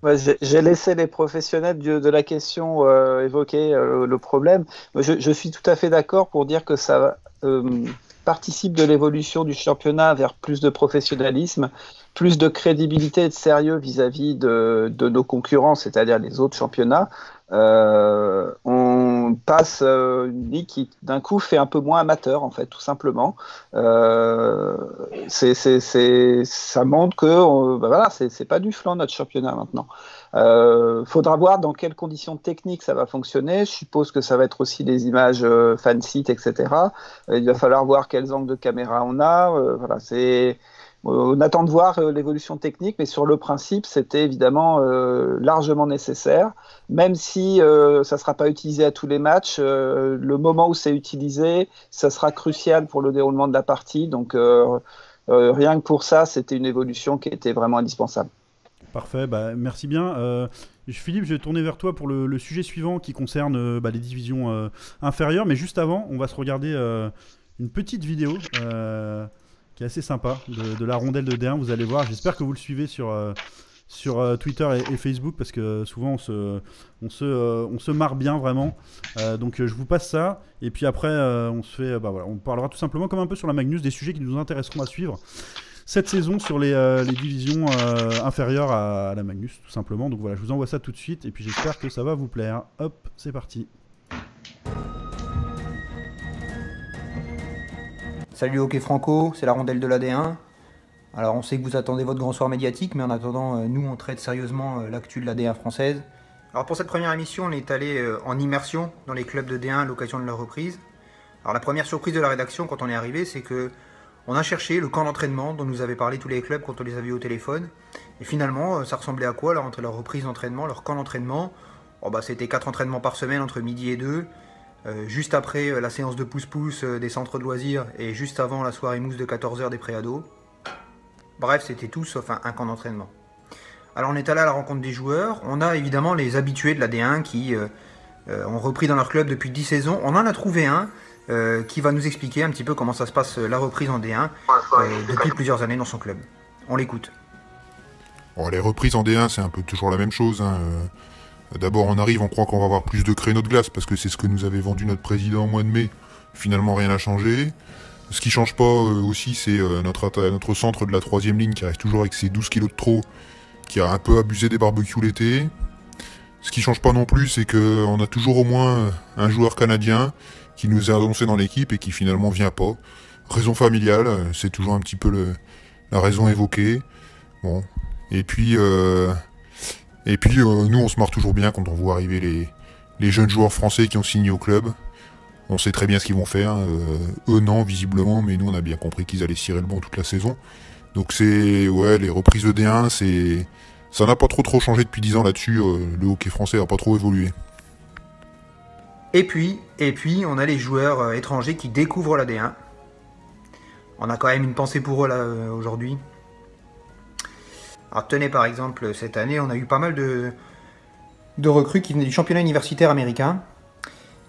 Speaker 4: J'ai- laissé les professionnels de, la question euh, évoquer euh, le problème. Je, suis tout à fait d'accord pour dire que ça euh, participe de l'évolution du championnat vers plus de professionnalisme, plus de crédibilité et de sérieux vis-à-vis de nos concurrents, c'est-à-dire les autres championnats. Euh, on passe euh, une ligue qui d'un coup fait un peu moins amateur en fait tout simplement euh, ça montre que bah voilà, c'est, pas du flanc notre championnat maintenant. Faudra voir dans quelles conditions techniques ça va fonctionner. Je suppose que ça va être aussi des images fan site, etc. Il va falloir voir quels angles de caméra on a. Voilà, c'est on attend de voir euh, l'évolution technique, mais sur le principe, c'était évidemment euh, largement nécessaire. Même si euh, ça ne sera pas utilisé à tous les matchs, euh, le moment où c'est utilisé, ça sera crucial pour le déroulement de la partie. Donc euh, euh, rien que pour ça, c'était une évolution qui était vraiment indispensable.
Speaker 1: Parfait, bah, merci bien. Euh, Philippe, je vais tourner vers toi pour le, sujet suivant qui concerne euh, bah, les divisions euh, inférieures. Mais juste avant, on va se regarder euh, une petite vidéo euh, qui est assez sympa de, la rondelle de D1. Vous allez voir, j'espère que vous le suivez sur, euh, sur euh, Twitter et, Facebook parce que souvent on se, on se, euh, on se marre bien vraiment. Donc je vous passe ça. Et puis après, on se fait, bah, voilà, on parlera tout simplement comme un peu sur la Magnus des sujets qui nous intéresseront à suivre cette saison sur les, les divisions inférieures à, à la Magnus, tout simplement. Donc voilà, je vous envoie ça tout de suite et puis j'espère que ça va vous plaire. Hop, c'est parti.
Speaker 6: Salut Hockey Franco, c'est la rondelle de l'AD1. Alors on sait que vous attendez votre grand soir médiatique, mais en attendant, euh, nous on traite sérieusement euh, l'actu de l'AD1 française. Alors pour cette première émission, on est allé euh, en immersion dans les clubs de D1 à l'occasion de leur reprise. Alors la première surprise de la rédaction quand on est arrivé, c'est que on a cherché le camp d'entraînement dont nous avaient parlé tous les clubs quand on les avait eu au téléphone. Et finalement, ça ressemblait à quoi entre leur reprise d'entraînement, leur camp d'entraînement? Oh, bah, C'était 4 entraînements par semaine entre midi et 2. Euh, juste après euh, la séance de pouce-pouce euh, des centres de loisirs et juste avant la soirée mousse de 14h des préados. Bref, c'était tout sauf un, camp d'entraînement. Alors on est allé à la rencontre des joueurs. On a évidemment les habitués de la D1 qui ont repris dans leur club depuis 10 saisons. On en a trouvé un qui va nous expliquer un petit peu comment ça se passe la reprise en D1 euh, depuis plusieurs années dans son club. On l'écoute.
Speaker 7: Bon, les reprises en D1, c'est un peu toujours la même chose. hein, D'abord, on arrive, on croit qu'on va avoir plus de créneaux de glace parce que c'est ce que nous avait vendu notre président au mois de mai. Finalement, rien n'a changé. Ce qui change pas euh, aussi, c'est euh, notre, notre centre de la troisième ligne qui reste toujours avec ses 12 kilos de trop, qui a un peu abusé des barbecues l'été. Ce qui change pas non plus, c'est que on a toujours au moins un joueur canadien qui nous est annoncé dans l'équipe et qui finalement vient pas. Raison familiale, euh, c'est toujours un petit peu le, la raison évoquée. Bon. Et puis, euh, et puis euh, nous, on se marre toujours bien quand on voit arriver les, jeunes joueurs français qui ont signé au club. On sait très bien ce qu'ils vont faire. euh, eux, non, visiblement, mais nous, on a bien compris qu'ils allaient cirer le bon toute la saison. Donc c'est, ouais, les reprises de D1, c'est, ça n'a pas trop trop changé depuis 10 ans là-dessus. euh, le hockey français a pas trop évolué.
Speaker 6: Et puis, et puis, on a les joueurs étrangers qui découvrent la D1. On a quand même une pensée pour eux là aujourd'hui. Alors tenez par exemple, cette année, on a eu pas mal de, recrues qui venaient du championnat universitaire américain.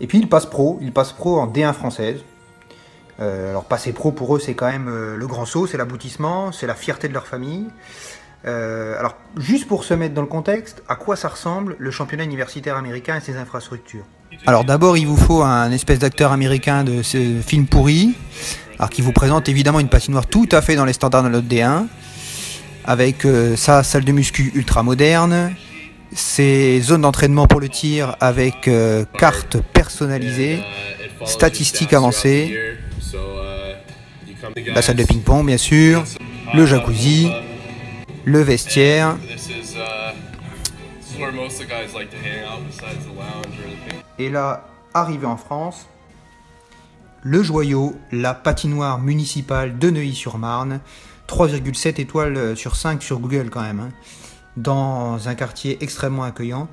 Speaker 6: Et puis ils passent pro, ils passent pro en D1 française. Euh, alors passer pro pour eux, c'est quand même euh, le grand saut, c'est l'aboutissement, c'est la fierté de leur famille. Euh, alors juste pour se mettre dans le contexte, à quoi ça ressemble le championnat universitaire américain et ses infrastructures? Alors d'abord, il vous faut un espèce d'acteur américain de ce film pourri, alors qui vous présente évidemment une patinoire tout à fait dans les standards de notre D1. Avec euh, sa salle de muscu ultra moderne, ses zones d'entraînement pour le tir avec euh, cartes personnalisées, statistiques avancées, la salle de ping-pong bien sûr, le jacuzzi, le vestiaire. Et là, arrivé en France, le joyau, la patinoire municipale de Neuilly-sur-Marne, 3,7 étoiles sur 5 sur Google quand même, hein. dans un quartier extrêmement accueillant.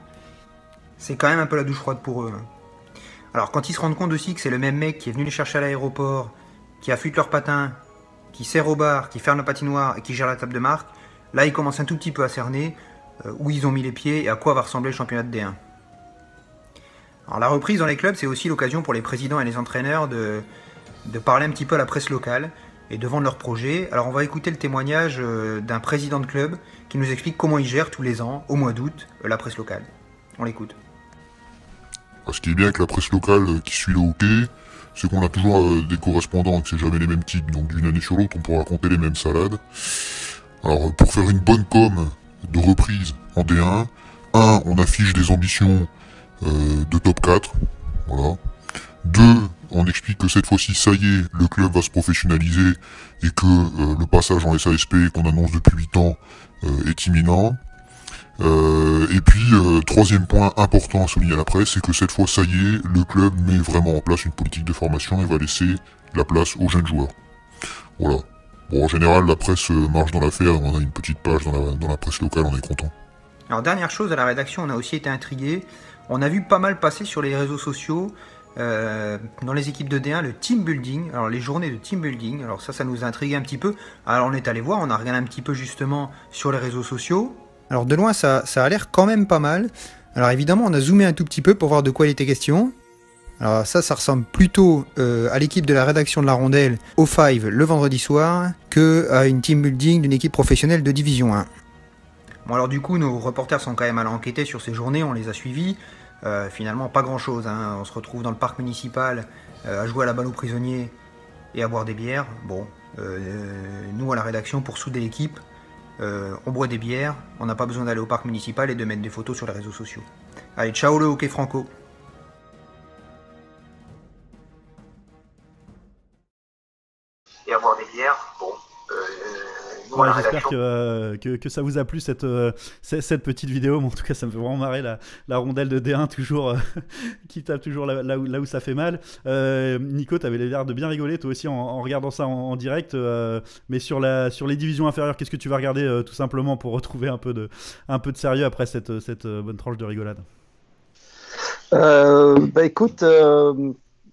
Speaker 6: C'est quand même un peu la douche froide pour eux. hein. Alors quand ils se rendent compte aussi que c'est le même mec qui est venu les chercher à l'aéroport, qui affûte leurs patins, qui sert au bar, qui ferme la patinoire et qui gère la table de marque, là ils commencent un tout petit peu à cerner euh, où ils ont mis les pieds et à quoi va ressembler le championnat de D1. Alors la reprise dans les clubs, c'est aussi l'occasion pour les présidents et les entraîneurs de, de parler un petit peu à la presse locale et de vendre leurs. Alors on va écouter le témoignage euh, d'un président de club qui nous explique comment il gère tous les ans, au mois d'août, euh, la presse locale. On l'écoute.
Speaker 7: Ce qui est bien avec la presse locale euh, qui suit le hockey, c'est qu'on a toujours des correspondants et que c'est jamais les mêmes types, donc d'une année sur l'autre on pourra raconter les mêmes salades. Alors pour faire une bonne com de reprise en D1, 1. On affiche des ambitions de top 4, voilà. 2. On explique que cette fois-ci, ça y est, le club va se professionnaliser et que euh, le passage en SASP qu'on annonce depuis 8 ans euh, est imminent. Euh, et puis, troisième point important à souligner à la presse, c'est que cette fois, ça y est, le club met vraiment en place une politique de formation et va laisser la place aux jeunes joueurs. Voilà. Bon, en général, la presse marche dans l'affaire, on a une petite page dans la, dans la presse locale, on est content.
Speaker 6: Alors dernière chose, à la rédaction, on a aussi été intrigué. On a vu pas mal passer sur les réseaux sociaux, euh, dans les équipes de D1, le team building. Alors les journées de team building. Alors ça, ça nous a intrigué un petit peu. Alors on est allé voir, on a regardé un petit peu justement sur les réseaux sociaux. Alors de loin, ça, ça a l'air quand même pas mal. Alors évidemment, on a zoomé un tout petit peu pour voir de quoi il était question. Alors ça, ça ressemble plutôt euh, à l'équipe de la rédaction de la rondelle au 5 le vendredi soir que à une team building d'une équipe professionnelle de division 1. Bon alors du coup, nos reporters sont quand même allés enquêter sur ces journées, on les a suivis. Euh, finalement, pas grand-chose. hein. On se retrouve dans le parc municipal euh, à jouer à la balle aux prisonniers et à boire des bières. Bon, euh, nous à la rédaction, pour souder l'équipe, on boit des bières, on n'a pas besoin d'aller au parc municipal et de mettre des photos sur les réseaux sociaux. Allez, ciao le hockey franco
Speaker 1: J'espère que, euh, que, que ça vous a plu cette, euh, cette, petite vidéo. En tout cas, ça me fait vraiment marrer la, la rondelle de D1 toujours, euh, qui tape toujours là, là où, là où ça fait mal. Euh, Nico, tu avais l'air de bien rigoler toi aussi en, en regardant ça en, en direct. euh, mais sur, la, sur les divisions inférieures, qu'est-ce que tu vas regarder euh, tout simplement pour retrouver un peu de, un peu de sérieux après cette, cette bonne tranche de rigolade?
Speaker 4: Bah écoute,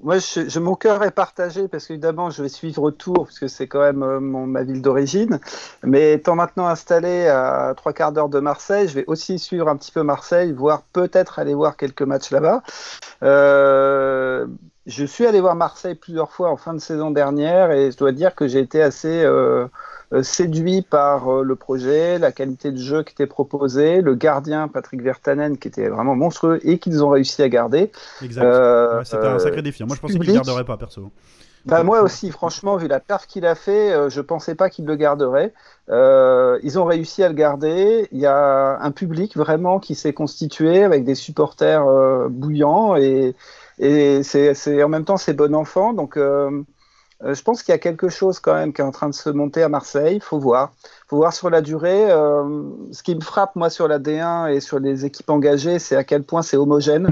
Speaker 4: moi mon cœur est partagé parce qu'évidemment je vais suivre Tours parce que c'est quand même euh, ma ville d'origine. Mais étant maintenant installé à trois quarts d'heure de Marseille, je vais aussi suivre un petit peu Marseille, voire peut-être aller voir quelques matchs là-bas. Euh, je suis allé voir Marseille plusieurs fois en fin de saison dernière et je dois dire que j'ai été assez euh, séduit par euh, le projet, la qualité de jeu qui était proposée, le gardien Patrick Vertanen qui était vraiment monstrueux et qu'ils ont réussi à garder.
Speaker 1: Exact.
Speaker 4: Euh,
Speaker 1: Ouais, C'était un
Speaker 4: euh,
Speaker 1: sacré défi. hein. Moi, je pensais qu'il ne garderait pas, perso.
Speaker 4: bah, moi aussi, franchement, vu la perf qu'il a fait, euh, je pensais pas qu'il le garderait. Euh, ils ont réussi à le garder. Il y a un public vraiment qui s'est constitué avec des supporters euh, bouillants et, et c'est, c'est- en même temps c'est bon enfant. Donc euh, je pense qu'il y a quelque chose quand même qui est en train de se monter à Marseille. Faut voir. Faut voir sur la durée. Euh, ce qui me frappe moi sur la D1 et sur les équipes engagées, c'est à quel point c'est homogène.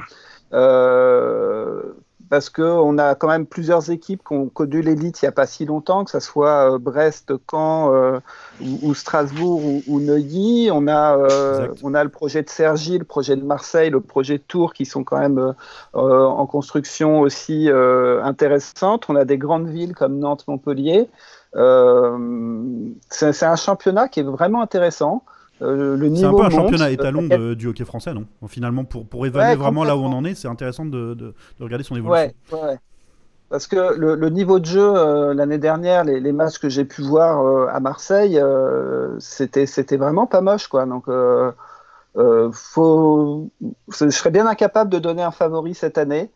Speaker 4: Euh, parce qu'on a quand même plusieurs équipes qui ont connu l'élite il n'y a pas si longtemps, que ce soit euh, Brest, Caen euh, ou, ou Strasbourg ou, ou Neuilly. On a, euh, on a le projet de Cergy, le projet de Marseille, le projet de Tours qui sont quand même euh, en construction aussi intéressantes. On a des grandes villes comme Nantes, Montpellier. C'est un championnat qui est vraiment intéressant. Euh, le
Speaker 1: C'est un peu un
Speaker 4: monte.
Speaker 1: championnat étalon
Speaker 4: Euh,
Speaker 1: de- du hockey français, non? Finalement, pour, pour évaluer
Speaker 4: Ouais,
Speaker 1: vraiment là où on en est, c'est intéressant de, de, de regarder son évolution.
Speaker 4: Ouais, ouais. Parce que le, le niveau de jeu euh, l'année dernière, les, les matchs que j'ai pu voir euh, à Marseille, c'était c'était vraiment pas moche, quoi. Donc, faut, je serais bien incapable de donner un favori cette année.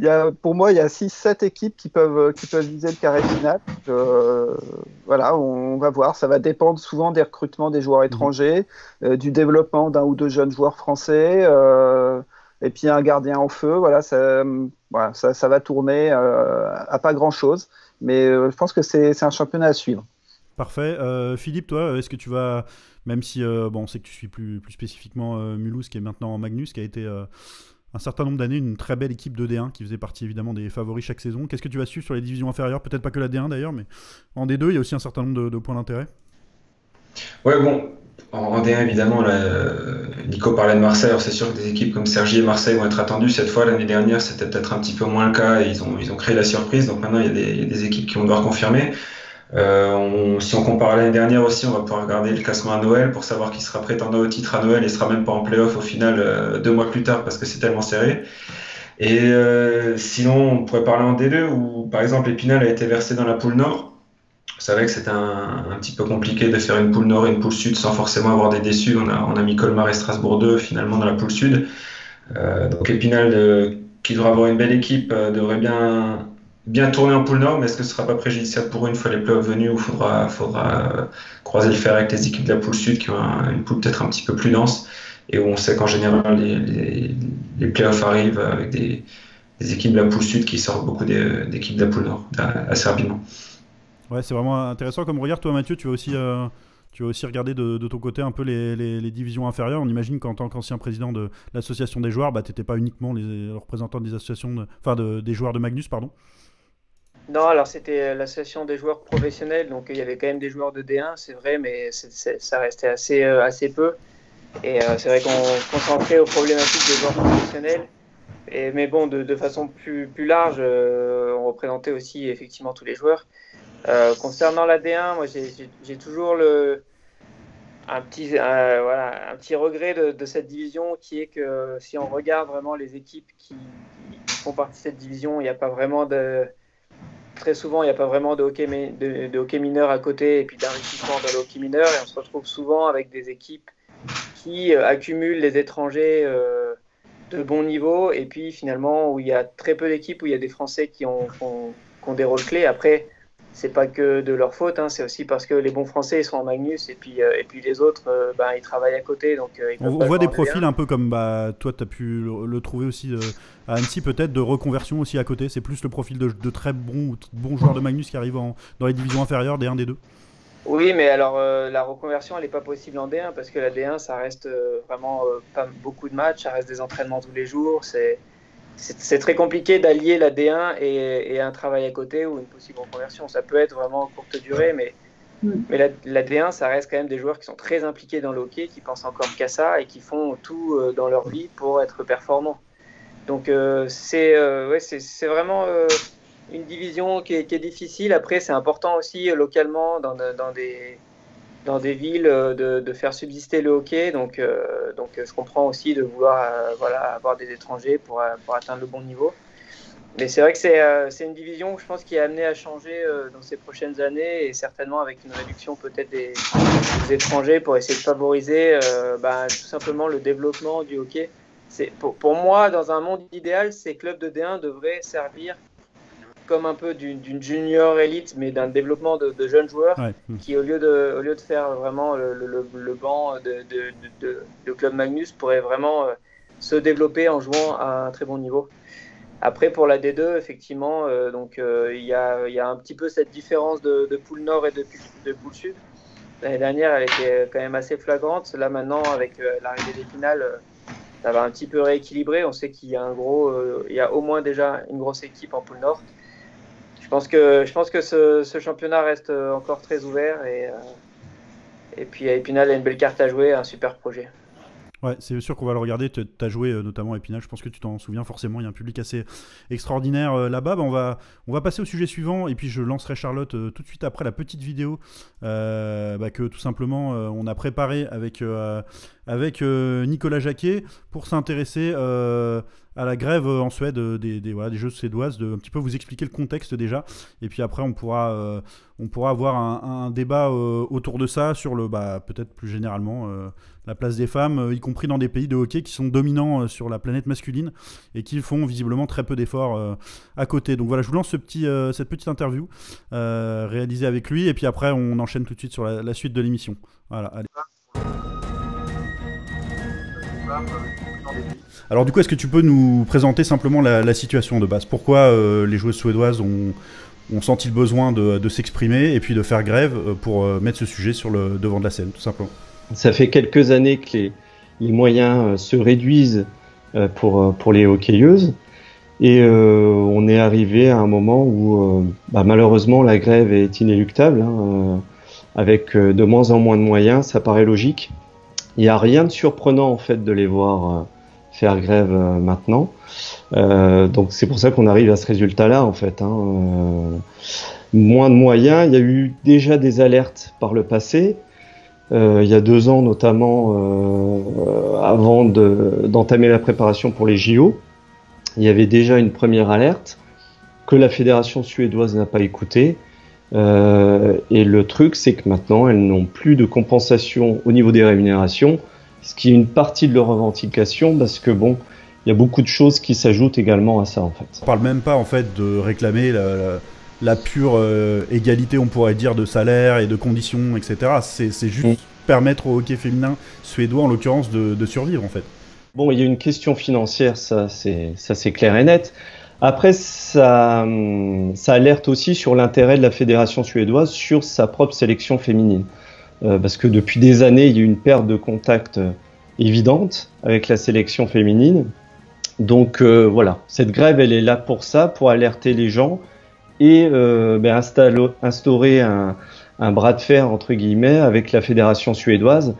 Speaker 4: Il y a, pour moi, il y a 6-7 équipes qui peuvent, qui peuvent viser le carré final. Euh, voilà, on, va voir. Ça va dépendre souvent des recrutements des joueurs étrangers, euh, du développement d'un ou deux jeunes joueurs français, euh, et puis un gardien en feu. Voilà, ça, voilà, ça, ça va tourner euh, à pas grand-chose. Mais euh, je pense que c'est un championnat à suivre.
Speaker 1: Parfait. Euh, Philippe, toi, est-ce que tu vas, même si bon, on sait que tu suis plus, plus spécifiquement Mulhouse, qui est maintenant Magnus, qui a été un certain nombre d'années une très belle équipe de D1 qui faisait partie évidemment des favoris chaque saison. Qu'est-ce que tu vas suivre sur les divisions inférieures? Peut-être pas que la D1 d'ailleurs, mais en D2, il y a aussi un certain nombre de, points d'intérêt.
Speaker 5: Ouais, bon, en D1 évidemment, Nico parlait de Marseille. Alors c'est sûr que des équipes comme Sergi et Marseille vont être attendues. Cette fois, l'année dernière, c'était peut-être un petit peu moins le cas. ils, ont, ils ont créé la surprise. Donc maintenant, il y a des équipes qui vont devoir confirmer. Euh, si on compare à l'année dernière aussi, on va pouvoir regarder le classement à Noël pour savoir qui sera prétendant au titre à Noël et sera même pas en playoff au final euh, deux mois plus tard parce que c'est tellement serré. Et euh, sinon, on pourrait parler en D2 où par exemple Épinal a été versé dans la poule Nord. Vous savez que c'était un, petit peu compliqué de faire une poule Nord et une poule Sud sans forcément avoir des déçus. On a, on a mis Colmar et Strasbourg 2 finalement dans la poule Sud. Donc Épinal, qui devrait avoir une belle équipe, devrait bien bien tourné en poule nord, mais est-ce que ce sera pas préjudiciable pour une fois les playoffs venus où il faudra, faudra euh, croiser le fer avec les équipes de la poule sud qui ont une poule peut-être un petit peu plus dense? Et où on sait qu'en général les, les, playoffs arrivent avec des, équipes de la poule sud qui sortent beaucoup d'équipes de la poule nord assez rapidement.
Speaker 1: Ouais, c'est vraiment intéressant comme regard. Toi, Mathieu, tu vas aussi. Euh, tu vas aussi regarder de, de, ton côté un peu les, les, divisions inférieures. On imagine qu'en tant qu'ancien président de l'association des joueurs, bah, tu n'étais pas uniquement les, représentants des associations, enfin de, des joueurs de Magnus, pardon.
Speaker 3: Non, alors c'était l'association des joueurs professionnels, donc il y avait quand même des joueurs de D1, c'est vrai, mais ça restait assez, euh, assez peu. Et euh, c'est vrai qu'on concentrait aux problématiques des joueurs professionnels. Et, mais bon, de, de façon plus, plus large, euh, on représentait aussi effectivement tous les joueurs. concernant la D1, moi j'ai toujours le, un, petit, voilà, un petit regret de, de, cette division qui est que si on regarde vraiment les équipes qui, qui font partie de cette division, il n'y a pas vraiment de très souvent, il n'y a pas vraiment de hockey, de, de hockey mineur à côté et puis d'investissement dans le hockey mineur. Et on se retrouve souvent avec des équipes qui euh, accumulent les étrangers euh, de bon niveau. Et puis finalement, où il y a très peu d'équipes, où il y a des Français qui ont, qui ont, qui ont des rôles clés. Après, c'est pas que de leur faute, hein, c'est aussi parce que les bons Français ils sont en Magnus et puis, euh, et puis les autres euh, bah, ils travaillent à côté. Donc, euh,
Speaker 1: on, voit des profils un peu comme bah, toi tu as pu le, le trouver aussi à Annecy peut-être de reconversion aussi à côté. C'est plus le profil de, de très bons, bons joueurs de Magnus qui arrivent en, dans les divisions inférieures des 1 des 2.
Speaker 3: Oui, mais alors la reconversion elle n'est pas possible en D1 parce que la D1 ça reste vraiment pas beaucoup de matchs, ça reste des entraînements tous les jours. C'est c'est très compliqué d'allier la D1 et, et, un travail à côté ou une possible reconversion. Ça peut être vraiment courte durée, mais, mm. mais la, la, D1, ça reste quand même des joueurs qui sont très impliqués dans le hockey, qui pensent encore qu'à ça et qui font tout euh, dans leur vie pour être performants. Donc euh, c'est euh, ouais, c'est vraiment euh, une division qui est, difficile. Après, c'est important aussi euh, localement dans, dans des dans des villes euh, de, de, faire subsister le hockey. Donc, euh, donc je comprends aussi de vouloir euh, voilà, avoir des étrangers pour, pour, atteindre le bon niveau. Mais c'est vrai que c'est une division, je pense, qui est amenée à changer dans ces prochaines années et certainement avec une réduction peut-être des, des, étrangers pour essayer de favoriser bah, tout simplement le développement du hockey. Pour, pour moi, dans un monde idéal, ces clubs de D1 devraient servir comme un peu d'une junior élite, mais d'un développement de, de, jeunes joueurs
Speaker 1: ouais.
Speaker 3: qui, au lieu, de, au lieu de faire vraiment le, le, le banc de, de, de, Club Magnus, pourrait vraiment euh, se développer en jouant à un très bon niveau. Après, pour la D2, effectivement, euh, donc euh, il y, a, y, a, un petit peu cette différence de, de poule nord et de, de poule sud. L'année dernière, elle était quand même assez flagrante. Là, maintenant, avec euh, l'arrivée des finales, ça va un petit peu rééquilibrer. On sait qu'il y a un gros, euh, il y a au moins déjà une grosse équipe en poule nord. Je pense que, ce, championnat reste encore très ouvert et, euh, et puis Épinal a une belle carte à jouer, un super projet.
Speaker 1: Ouais, c'est sûr qu'on va le regarder. Tu as joué euh, notamment à Épinal, je pense que tu t'en souviens forcément. Il y a un public assez extraordinaire euh, là-bas. Bah, on, va, on va passer au sujet suivant et puis je lancerai Charlotte euh, tout de suite après la petite vidéo bah, que tout simplement on a préparé avec, avec Nicolas Jacquet pour s'intéresser à la grève en Suède des, des, voilà, des jeux suédoises, de un petit peu vous expliquer le contexte déjà, et puis après on pourra, on pourra avoir un, débat autour de ça sur le, bah, peut-être plus généralement la place des femmes, y compris dans des pays de hockey qui sont dominants sur la planète masculine et qui font visiblement très peu d'efforts à côté. Donc voilà, je vous lance ce petit, cette petite interview réalisée avec lui, et puis après on enchaîne tout de suite sur la suite de l'émission. Voilà, allez. Alors du coup, est-ce que tu peux nous présenter simplement la, situation de base? Pourquoi euh, les joueuses suédoises ont, senti le besoin de, s'exprimer et puis de faire grève euh, pour euh, mettre ce sujet sur le devant de la scène, tout simplement?
Speaker 8: Ça fait quelques années que les, moyens se réduisent pour, les hockeyeuses. Et on est arrivé à un moment où bah, malheureusement la grève est inéluctable. Hein, avec de moins en moins de moyens, ça paraît logique. Il n'y a rien de surprenant en fait de les voir faire grève euh, maintenant. Euh, donc c'est pour ça qu'on arrive à ce résultat-là en fait. Hein. Euh, moins de moyens. Il y a eu déjà des alertes par le passé. il y a deux ans notamment, avant d'entamer la préparation pour les JO, il y avait déjà une première alerte que la fédération suédoise n'a pas écoutée. et le truc, c'est que maintenant, elles n'ont plus de compensation au niveau des rémunérations ce qui est une partie de leur revendication, parce que bon, il y a beaucoup de choses qui s'ajoutent également à ça en fait.
Speaker 1: On parle même pas en fait de réclamer la, pure euh, égalité, on pourrait dire, de salaire et de conditions, etc. C'est juste mm. permettre au hockey féminin suédois, en l'occurrence, de, survivre en fait.
Speaker 8: Bon, il y a une question financière, ça c'est clair et net. Après, ça, ça alerte aussi sur l'intérêt de la fédération suédoise sur sa propre sélection féminine. Euh, parce que depuis des années, il y a eu une perte de contact euh, évidente avec la sélection féminine. Donc euh, voilà, cette grève, elle est là pour ça, pour alerter les gens et ben, instaurer un, bras de fer entre guillemets avec la fédération suédoise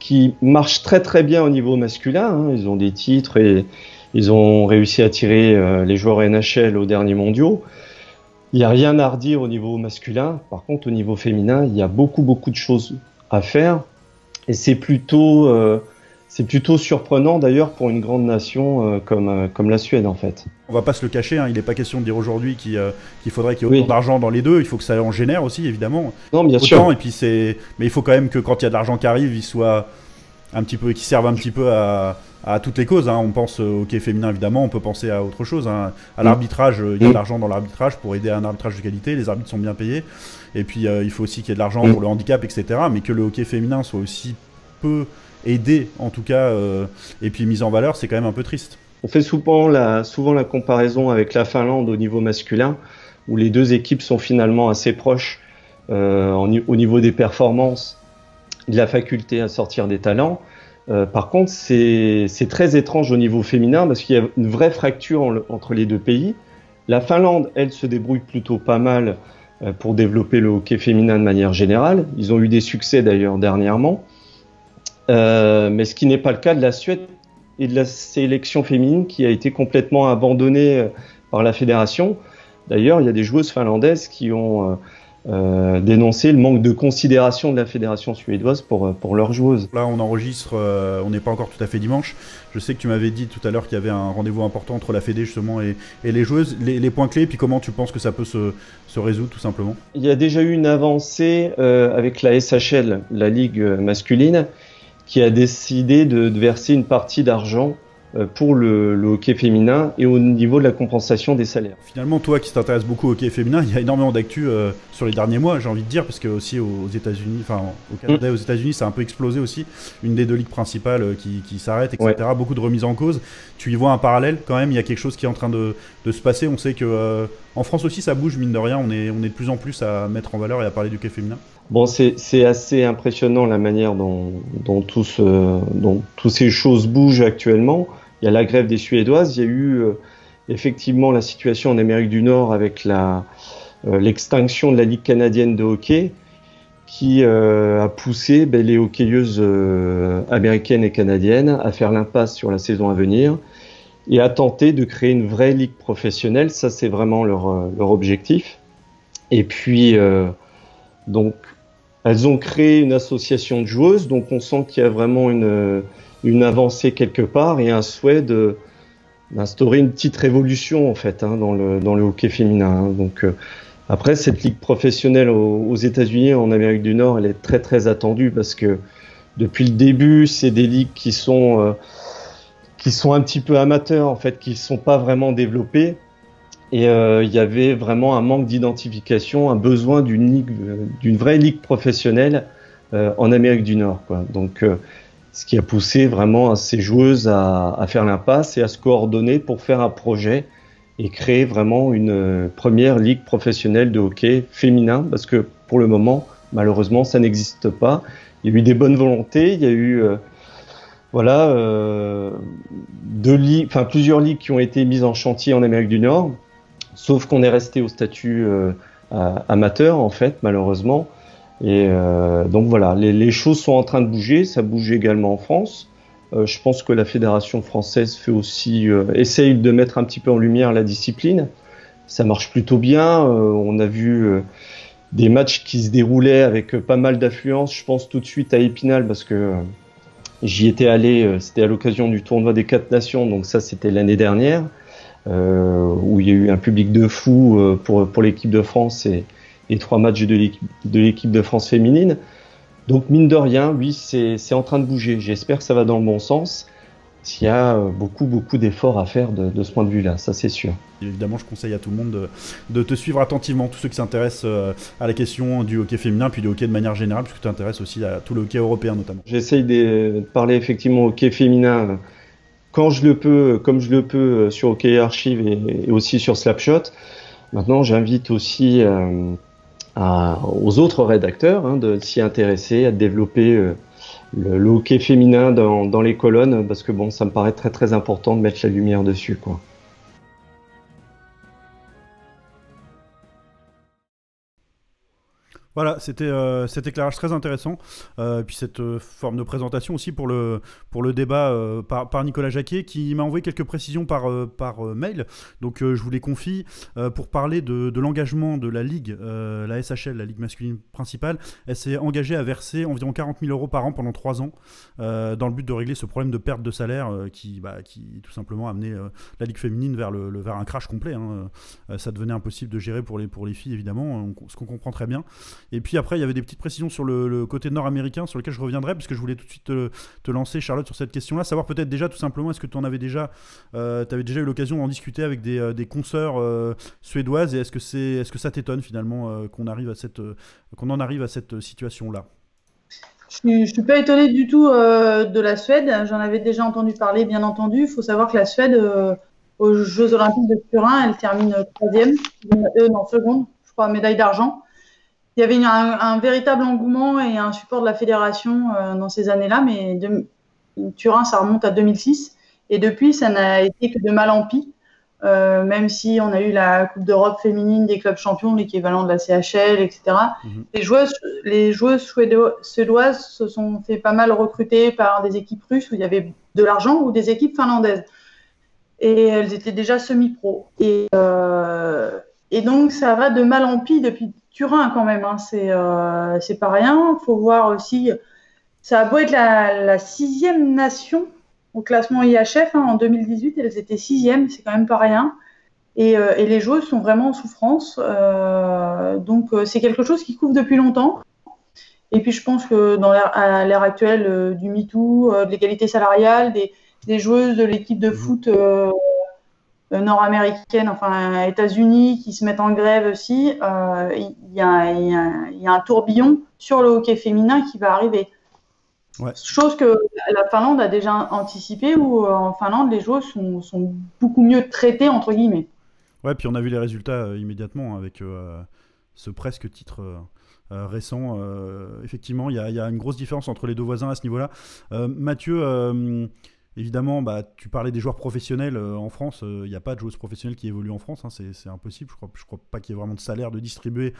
Speaker 8: qui marche très très bien au niveau masculin. Hein. Ils ont des titres et ils ont réussi à tirer les joueurs NHL aux derniers mondiaux. Il n'y a rien à redire au niveau masculin. Par contre, au niveau féminin, il y a beaucoup, beaucoup de choses à faire. Et c'est plutôt, euh, c'est plutôt surprenant d'ailleurs pour une grande nation euh, comme, euh, comme la Suède en fait.
Speaker 1: On va pas se le cacher, hein, il n'est pas question de dire aujourd'hui qu'il faudrait qu'il y ait autant d'argent dans les deux. Il faut que ça en génère aussi, évidemment.
Speaker 8: Non, bien sûr.
Speaker 1: Et puis c'est, mais il faut quand même que quand il y a de l'argent qui arrive, il soit un petit peu, qui serve un petit peu à, à toutes les causes. Hein. On pense au hockey féminin évidemment, on peut penser à autre chose. Hein. À mm. l'arbitrage, il y a de mm. l'argent dans l'arbitrage pour aider à un arbitrage de qualité. Les arbitres sont bien payés. Et puis euh, il faut aussi qu'il y ait de l'argent mm. pour le handicap, etc. Mais que le hockey féminin soit aussi peu aidé, en tout cas, euh, et puis mis en valeur, c'est quand même un peu triste.
Speaker 8: On fait souvent la, souvent la comparaison avec la Finlande au niveau masculin, où les deux équipes sont finalement assez proches euh, au niveau des performances, de la faculté à sortir des talents. Euh, par contre, c'est très étrange au niveau féminin parce qu'il y a une vraie fracture entre les deux pays. La Finlande, elle, se débrouille plutôt pas mal euh, pour développer le hockey féminin de manière générale. Ils ont eu des succès d'ailleurs dernièrement. Euh, mais ce qui n'est pas le cas de la Suède et de la sélection féminine qui a été complètement abandonnée par la fédération. D'ailleurs, il y a des joueuses finlandaises qui ont euh, dénoncer le manque de considération de la fédération suédoise pour, euh, pour leurs joueuses.
Speaker 1: Là, on enregistre, euh, on n'est pas encore tout à fait dimanche. Je sais que tu m'avais dit tout à l'heure qu'il y avait un rendez-vous important entre la Fédé justement et, et les joueuses. Les, points clés, puis comment tu penses que ça peut se, se résoudre tout simplement?
Speaker 8: Il y a déjà eu une avancée avec la SHL, la Ligue masculine, qui a décidé de, de verser une partie d'argent pour le, hockey féminin et au niveau de la compensation des salaires.
Speaker 1: Finalement, toi qui t'intéresses beaucoup au hockey féminin, il y a énormément d'actu euh, sur les derniers mois, j'ai envie de dire, parce que aussi aux États-Unis, enfin au Canada et aux États-Unis, ça a un peu explosé aussi. Une des deux ligues principales euh, qui, qui s'arrête, etc. Beaucoup de remises en cause. Tu y vois un parallèle quand même, il y a quelque chose qui est en train de, de se passer. On sait que en France aussi, ça bouge, mine de rien. On est, on est de plus en plus à mettre en valeur et à parler du hockey féminin.
Speaker 8: Bon, c'est assez impressionnant la manière dont, dont, tous, dont toutes ces choses bougent actuellement il y a la grève des Suédoises, il y a eu euh, effectivement la situation en Amérique du Nord avec euh, l'extinction de la Ligue canadienne de hockey qui euh, a poussé ben, les hockeyeuses américaines et canadiennes à faire l'impasse sur la saison à venir et à tenter de créer une vraie ligue professionnelle. Ça, c'est vraiment leur, leur, objectif. Et puis, donc, elles ont créé une association de joueuses, donc on sent qu'il y a vraiment une, une avancée quelque part et un souhait de, d'instaurer une petite révolution en fait hein, dans, le, dans le hockey féminin. Hein. Donc après cette ligue professionnelle aux, États-Unis, en Amérique du Nord, elle est très très attendue parce que depuis le début, c'est des ligues qui sont qui sont un petit peu amateurs en fait, qui sont pas vraiment développées. Et il y avait vraiment un manque d'identification, un besoin d'une ligue, d'une vraie ligue professionnelle en Amérique du Nord. Quoi. Donc ce qui a poussé vraiment ces joueuses à, faire l'impasse et à se coordonner pour faire un projet et créer vraiment une euh, première ligue professionnelle de hockey féminin, parce que pour le moment, malheureusement, ça n'existe pas. Il y a eu des bonnes volontés, il y a eu euh, voilà euh, deux ligues, enfin plusieurs ligues qui ont été mises en chantier en Amérique du Nord, sauf qu'on est resté au statut amateur en fait, malheureusement. Et euh, donc voilà, les, choses sont en train de bouger, ça bouge également en France. Euh, je pense que la fédération française fait aussi euh, essaye de mettre un petit peu en lumière la discipline. Ça marche plutôt bien. Euh, on a vu euh, des matchs qui se déroulaient avec pas mal d'affluence. Je pense tout de suite à Épinal parce que j'y étais allé. C'était à l'occasion du tournoi des quatre nations, donc ça c'était l'année dernière, où il y a eu un public de fou pour pour l'équipe de France et et trois matchs de l'équipe de France féminine. Donc mine de rien, oui, c'est en train de bouger. J'espère que ça va dans le bon sens. Il y a euh, beaucoup, beaucoup d'efforts à faire de, de, ce point de vue-là, ça c'est sûr.
Speaker 1: Évidemment, je conseille à tout le monde de, de te suivre attentivement, tous ceux qui s'intéressent euh, à la question du hockey féminin, puis du hockey de manière générale, puisque tu t'intéresses aussi à tout le hockey européen notamment.
Speaker 8: J'essaye de parler effectivement hockey féminin euh, quand je le peux, comme je le peux sur Hockey Archive et, aussi sur Slapshot. Maintenant, j'invite aussi aux autres rédacteurs hein, de s'y intéresser, à développer euh, le, hockey féminin dans, dans, les colonnes, parce que bon, ça me paraît très très important de mettre la lumière dessus, quoi.
Speaker 1: Voilà, c'était euh, cet éclairage très intéressant. Euh, puis cette euh, forme de présentation aussi pour le, pour le débat par, par, Nicolas Jacquet qui m'a envoyé quelques précisions par, par mail. Donc je vous les confie pour parler de, de l'engagement de la Ligue, la SHL, la Ligue masculine principale. Elle s'est engagée à verser environ 40 000 euros par an pendant 3 ans dans le but de régler ce problème de perte de salaire qui, bah, qui tout simplement a amené la Ligue féminine vers, le, vers un crash complet. Hein. ça devenait impossible de gérer pour les, pour les filles, évidemment, ce qu'on comprend très bien. Et puis après, il y avait des petites précisions sur le, côté nord-américain sur lequel je reviendrai, puisque je voulais tout de suite te, lancer, Charlotte, sur cette question-là. Savoir peut-être déjà, tout simplement, est-ce que tu en avais déjà, euh, avais déjà eu l'occasion d'en discuter avec des, euh, des consoeurs euh, suédoises, et est-ce que, c'est, est-ce que ça t'étonne finalement euh, qu'on, arrive à en arrive à cette situation-là?
Speaker 2: Je ne suis pas étonnée du tout de la Suède. J'en avais déjà entendu parler, bien entendu. Il faut savoir que la Suède, aux Jeux Olympiques de Turin, elle termine troisième, euh, non, seconde, je crois, médaille d'argent il y avait un, véritable engouement et un support de la fédération euh, dans ces années-là, mais de, Turin, ça remonte à 2006. Et depuis, ça n'a été que de mal en pis, euh, même si on a eu la Coupe d'Europe féminine des clubs champions, l'équivalent de la CHL, etc. Mhm. Les joueuses, les joueuses suédoises se sont fait pas mal recruter par des équipes russes où il y avait de l'argent ou des équipes finlandaises. Et elles étaient déjà semi-pro. Et, euh, et donc, ça va de mal en pis depuis Turin quand même, hein, euh, c'est pas rien. Il faut voir aussi, ça a beau être la, sixième nation au classement IHF hein, en 2018, elles étaient sixième, c'est quand même pas rien. Et, euh, les joueuses sont vraiment en souffrance. Euh, donc c'est quelque chose qui couvre depuis longtemps. Et puis je pense que dans à l'ère actuelle du MeToo, de l'égalité salariale, des, des, joueuses de l'équipe de mmh. foot euh, nord-américaines, enfin États-Unis, qui se mettent en grève aussi, euh, il y, a un tourbillon sur le hockey féminin qui va arriver. Chose que la Finlande a déjà anticipé, où euh, en Finlande, les joueurs sont, beaucoup mieux traités, entre guillemets.
Speaker 1: Ouais, puis on a vu les résultats immédiatement avec ce presque titre. récent. effectivement, il y, y, a une grosse différence entre les deux voisins à ce niveau-là. Mathieu, Évidemment, bah, tu parlais des joueurs professionnels euh, en France. Il euh, n'y a pas de joueuses professionnelles qui évoluent en France. Hein, c'est impossible. Je crois, crois pas qu'il y ait vraiment de salaire de distribuer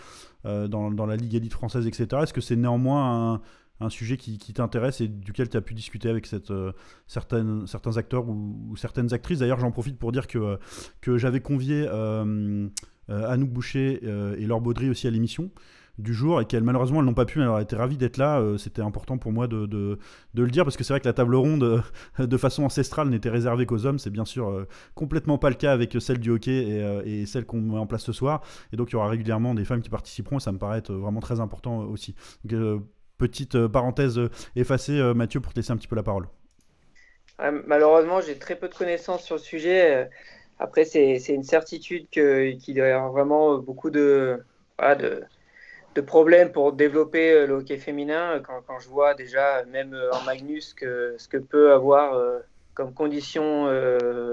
Speaker 1: euh, dans, la Ligue élite française, etc. Est-ce que c'est néanmoins un, sujet qui, t'intéresse et duquel tu as pu discuter avec certains acteurs ou, certaines actrices? D'ailleurs, j'en profite pour dire que, que j'avais convié Anouk Boucher et Laure Baudry aussi à l'émission. Du jour et qu'elles malheureusement elles n'ont pas pu, elles auraient été ravies d'être là. C'était important pour moi de, de, le dire parce que c'est vrai que la table ronde de façon ancestrale n'était réservée qu'aux hommes. C'est bien sûr complètement pas le cas avec celle du hockey et, et celle qu'on met en place ce soir. Et donc il y aura régulièrement des femmes qui participeront. Ça me paraît être vraiment très important aussi. Petite parenthèse effacée, Mathieu, pour te laisser un petit peu la parole.
Speaker 3: malheureusement, j'ai très peu de connaissances sur le sujet. Après, c'est une certitude qu'il doit y avoir vraiment beaucoup de, de, de, problèmes pour développer euh, le hockey féminin. Quand, quand, je vois déjà, même euh, en Magnus, que, ce que peut avoir euh, comme conditions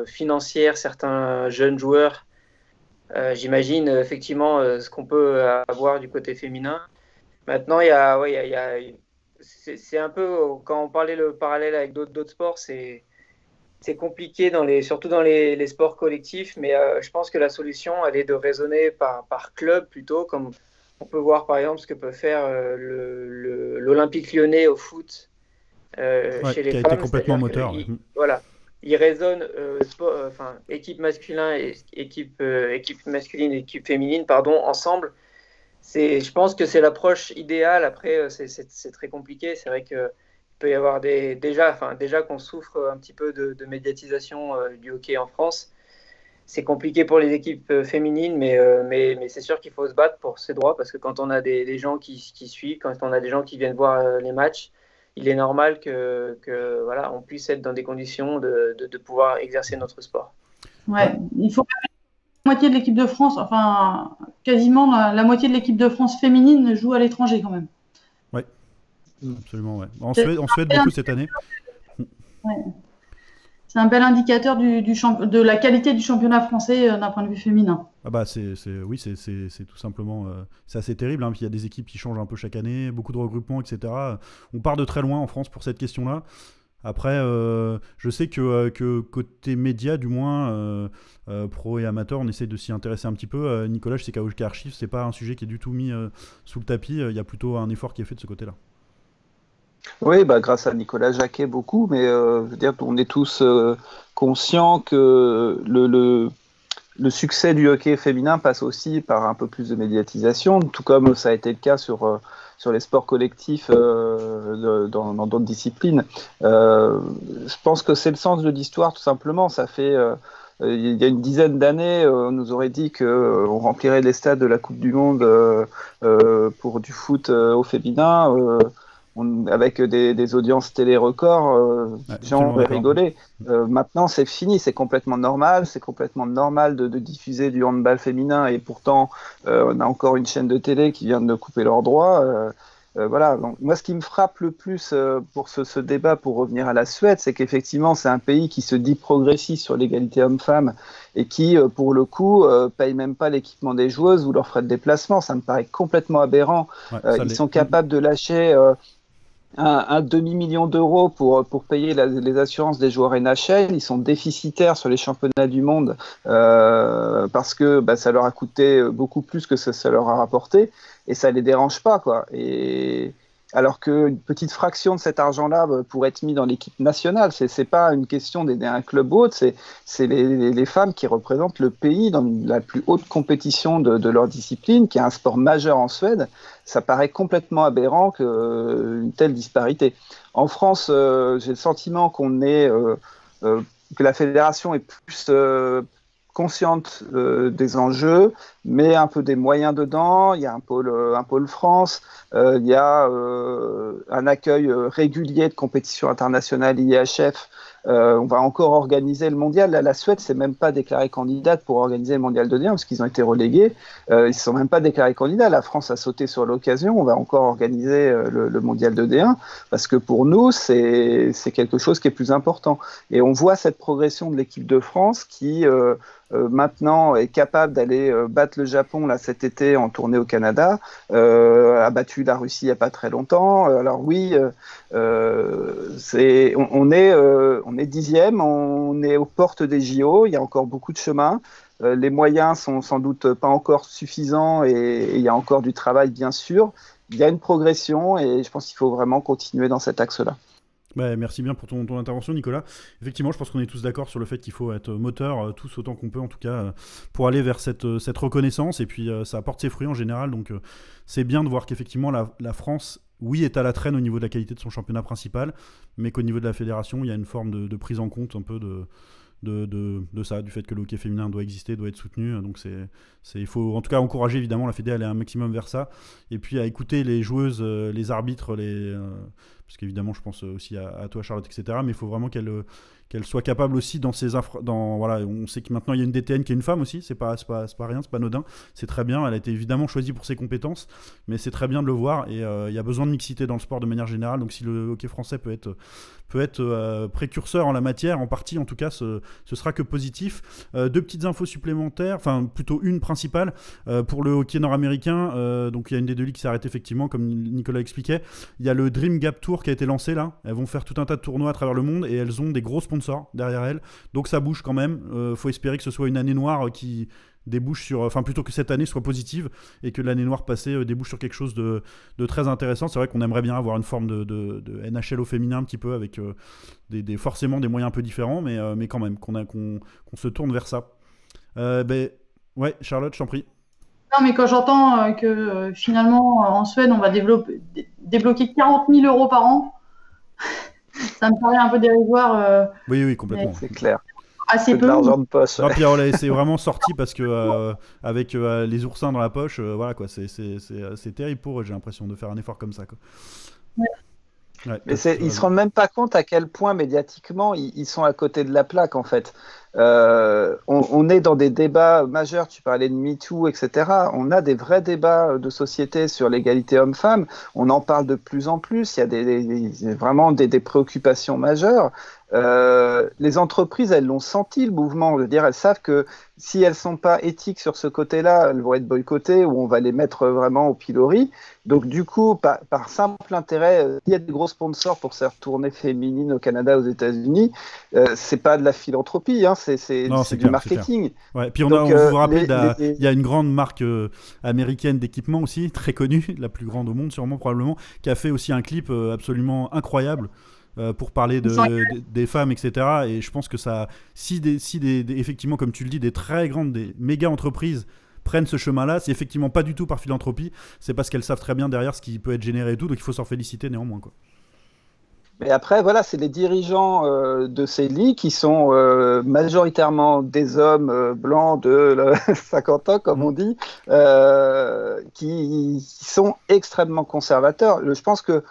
Speaker 3: financières certains jeunes joueurs, j'imagine effectivement ce qu'on peut avoir du côté féminin. Maintenant, il y a, ouais, il y a, c'est un peu, quand on parlait le parallèle avec d'autres sports, c'est c'est compliqué, dans les, surtout dans les, sports collectifs, mais euh, je pense que la solution, elle est de raisonner par, par club plutôt, comme on peut voir par exemple ce que peut faire euh, l'Olympique lyonnais au foot
Speaker 1: euh, chez les qui femmes. a été complètement moteur.
Speaker 3: Voilà, il raisonne enfin, équipe masculine et équipe, équipe masculine et équipe féminine pardon, ensemble. Je pense que c'est l'approche idéale. Après, c'est très compliqué. C'est vrai que il peut y avoir des, déjà, enfin, déjà qu'on souffre un petit peu de, médiatisation euh, du hockey en France. C'est compliqué pour les équipes euh, féminines, mais, euh, mais, mais c'est sûr qu'il faut se battre pour ses droits parce que quand on a des, gens qui, qui, suivent, quand on a des gens qui viennent voir les matchs, il est normal que, que voilà, on puisse être dans des conditions de, de, pouvoir exercer notre sport.
Speaker 2: Ouais, il faut la moitié de l'équipe de France, enfin quasiment la moitié de l'équipe de France féminine joue à l'étranger quand même.
Speaker 1: Absolument, ouais. En Suède, en Suède beaucoup cette année.
Speaker 2: C'est un bel indicateur de la qualité du championnat français euh, d'un point de vue féminin.
Speaker 1: Ah bah c'est, oui, c'est, tout simplement... Euh, c'est assez terrible. Hein. Il y a des équipes qui changent un peu chaque année, beaucoup de regroupements, etc. On part de très loin en France pour cette question-là. Après, euh, je sais que, côté média, du moins, pro et amateur, on essaie de s'y intéresser un petit peu. Nicolas, je sais qu'à Archive, c'est pas un sujet qui est du tout mis sous le tapis. Il y a plutôt un effort qui est fait de ce côté-là.
Speaker 4: Oui, bah, grâce à Nicolas Jacquet beaucoup, mais euh, je veux dire, on est tous euh, conscients que le, le, succès du hockey féminin passe aussi par un peu plus de médiatisation, tout comme ça a été le cas sur, euh, sur les sports collectifs dans d'autres disciplines. je pense que c'est le sens de l'histoire, tout simplement. Ça fait il y a une dizaine d'années, on nous aurait dit qu'on remplirait les stades de la Coupe du Monde pour du foot au féminin avec des, audiences télé records, euh, les gens auraient rigolé. Euh, maintenant, c'est fini, c'est complètement normal, c'est complètement normal de, diffuser du handball féminin et pourtant, euh, on a encore une chaîne de télé qui vient de couper leurs droits. voilà. Donc, moi, ce qui me frappe le plus pour ce, débat, pour revenir à la Suède, c'est qu'effectivement, c'est un pays qui se dit progressiste sur l'égalité homme-femme et qui, pour le coup, paye même pas l'équipement des joueuses ou leurs frais de déplacement. Ça me paraît complètement aberrant. ils sont capables de lâcher un, demi-million d'euros pour, pour payer les assurances des joueurs NHL. Ils sont déficitaires sur les championnats du monde euh, parce que bah, ça leur a coûté beaucoup plus que ça, ça, leur a rapporté et ça les dérange pas. Quoi. Et, alors qu'une petite fraction de cet argent-là euh, pourrait être mis dans l'équipe nationale. Ce n'est pas une question d'aider un club autre, c'est les, les, femmes qui représentent le pays dans la plus haute compétition de, leur discipline, qui est un sport majeur en Suède. Ça paraît complètement aberrant qu'une euh, telle disparité. En France, euh, j'ai le sentiment qu'on est... que la fédération est plus consciente euh, des enjeux, mais un peu des moyens dedans. Il y a un pôle, euh, un pôle France, euh, il y a un accueil régulier de compétitions internationales IHF on va encore organiser le mondial. la Suède s'est même pas déclarée candidate pour organiser le mondial de D1 parce qu'ils ont été relégués. Ils ne sont même pas déclarés candidats. La France a sauté sur l'occasion. On va encore organiser euh, le, mondial de D1 parce que pour nous, c'est quelque chose qui est plus important. Et on voit cette progression de l'équipe de France qui maintenant est capable d'aller battre le Japon là cet été en tournée au Canada, a battu la Russie il n'y a pas très longtemps. Alors oui, on, est on est dixième, on est aux portes des JO, il y a encore beaucoup de chemin. Euh, les moyens sont sans doute pas encore suffisants et, il y a encore du travail, bien sûr. Il y a une progression et je pense qu'il faut vraiment continuer dans cet axe-là.
Speaker 1: Ouais, merci bien pour ton, intervention, Nicolas. Effectivement, je pense qu'on est tous d'accord sur le fait qu'il faut être moteur, euh, tous autant qu'on peut, en tout cas, euh, pour aller vers cette, euh, reconnaissance. Et puis, ça apporte ses fruits en général. Donc, c'est bien de voir qu'effectivement, la, France, oui, est à la traîne au niveau de la qualité de son championnat principal, mais qu'au niveau de la fédération, il y a une forme de, prise en compte un peu de, ça, du fait que le hockey féminin doit exister, doit être soutenu. Donc il faut en tout cas encourager évidemment la Fédé à aller un maximum vers ça, et puis à écouter les joueuses, les arbitres, les, parce qu'évidemment je pense aussi à, toi Charlotte, etc. Mais il faut vraiment qu'elle qu'elle soit capable aussi dans ses dans voilà on sait que maintenant il y a une DTN qui est une femme aussi c'est pas pas, pas rien c'est pas anodin c'est très bien elle a été évidemment choisie pour ses compétences mais c'est très bien de le voir et euh, il y a besoin de mixité dans le sport de manière générale donc si le hockey français peut être peut être euh, précurseur en la matière en partie en tout cas ce, sera que positif. Euh, deux petites infos supplémentaires enfin plutôt une principale pour le hockey nord-américain donc il y a une des deux ligues qui s'arrête effectivement comme Nicolas expliquait. Il y a le Dream Gap Tour qui a été lancé là. Elles vont faire tout un tas de tournois à travers le monde et elles ont des gros sponsors derrière elles. Donc ça bouge quand même. Euh, faut espérer que ce soit une année noire qui débouche sur, enfin plutôt que cette année soit positive et que l'année noire passée euh, débouche sur quelque chose de, très intéressant. C'est vrai qu'on aimerait bien avoir une forme de, de, NHL au féminin un petit peu avec euh, des, forcément des moyens un peu différents, mais, euh, mais quand même qu'on qu'on qu'on se tourne vers ça. ben ouais, Charlotte, je t'en prie.
Speaker 2: Non, mais quand j'entends que finalement en Suède on va développer, débloquer 40 000 euros par an ça me paraît un peu dérisoire. Euh,
Speaker 1: oui, oui, complètement.
Speaker 4: C'est clair.
Speaker 2: Assez peu.
Speaker 4: l'argent de poche.
Speaker 1: Non, puis c'est vraiment sorti parce que euh, avec euh, les oursins dans la poche, euh, voilà quoi, c'est terrible pour eux. J'ai l'impression de faire un effort comme ça. Quoi.
Speaker 2: Ouais.
Speaker 4: Ouais, mais ils se rendent même pas compte à quel point médiatiquement ils, ils sont à côté de la plaque en fait. Euh, on, est dans des débats majeurs, tu parlais de MeToo, etc. On a des vrais débats de société sur l'égalité homme-femme. On en parle de plus en plus. Il y a vraiment des, préoccupations majeures. Euh, les entreprises, elles l'ont senti le mouvement. Je veux dire, elles savent que si elles sont pas éthiques sur ce côté-là, elles vont être boycottées ou on va les mettre vraiment au pilori. Donc du coup, par, simple intérêt, euh, il y a des gros sponsors pour ces retournées féminines au Canada, aux États-Unis. Euh, c'est pas de la philanthropie, hein, c'est du marketing.
Speaker 1: Ouais, puis on, Donc, a, on vous rappelle, il y a une grande marque euh, américaine d'équipement aussi, très connue, la plus grande au monde sûrement probablement, qui a fait aussi un clip euh, absolument incroyable. Euh, pour parler de, de, des femmes, etc. Et je pense que ça, si, des, si des, des, effectivement, comme tu le dis, des très grandes, des méga entreprises prennent ce chemin-là, c'est effectivement pas du tout par philanthropie, c'est parce qu'elles savent très bien derrière ce qui peut être généré et tout, donc il faut s'en féliciter néanmoins. Quoi.
Speaker 4: Mais après, voilà, c'est les dirigeants euh, de ces lits qui sont euh, majoritairement des hommes euh, blancs de 50 ans, comme on dit, qui, sont extrêmement conservateurs. Je pense que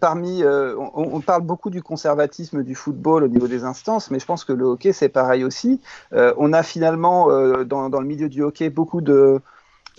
Speaker 4: parmi, on, on, parle beaucoup du conservatisme du football au niveau des instances, mais je pense que le hockey c'est pareil aussi. On a finalement dans, dans, le milieu du hockey beaucoup de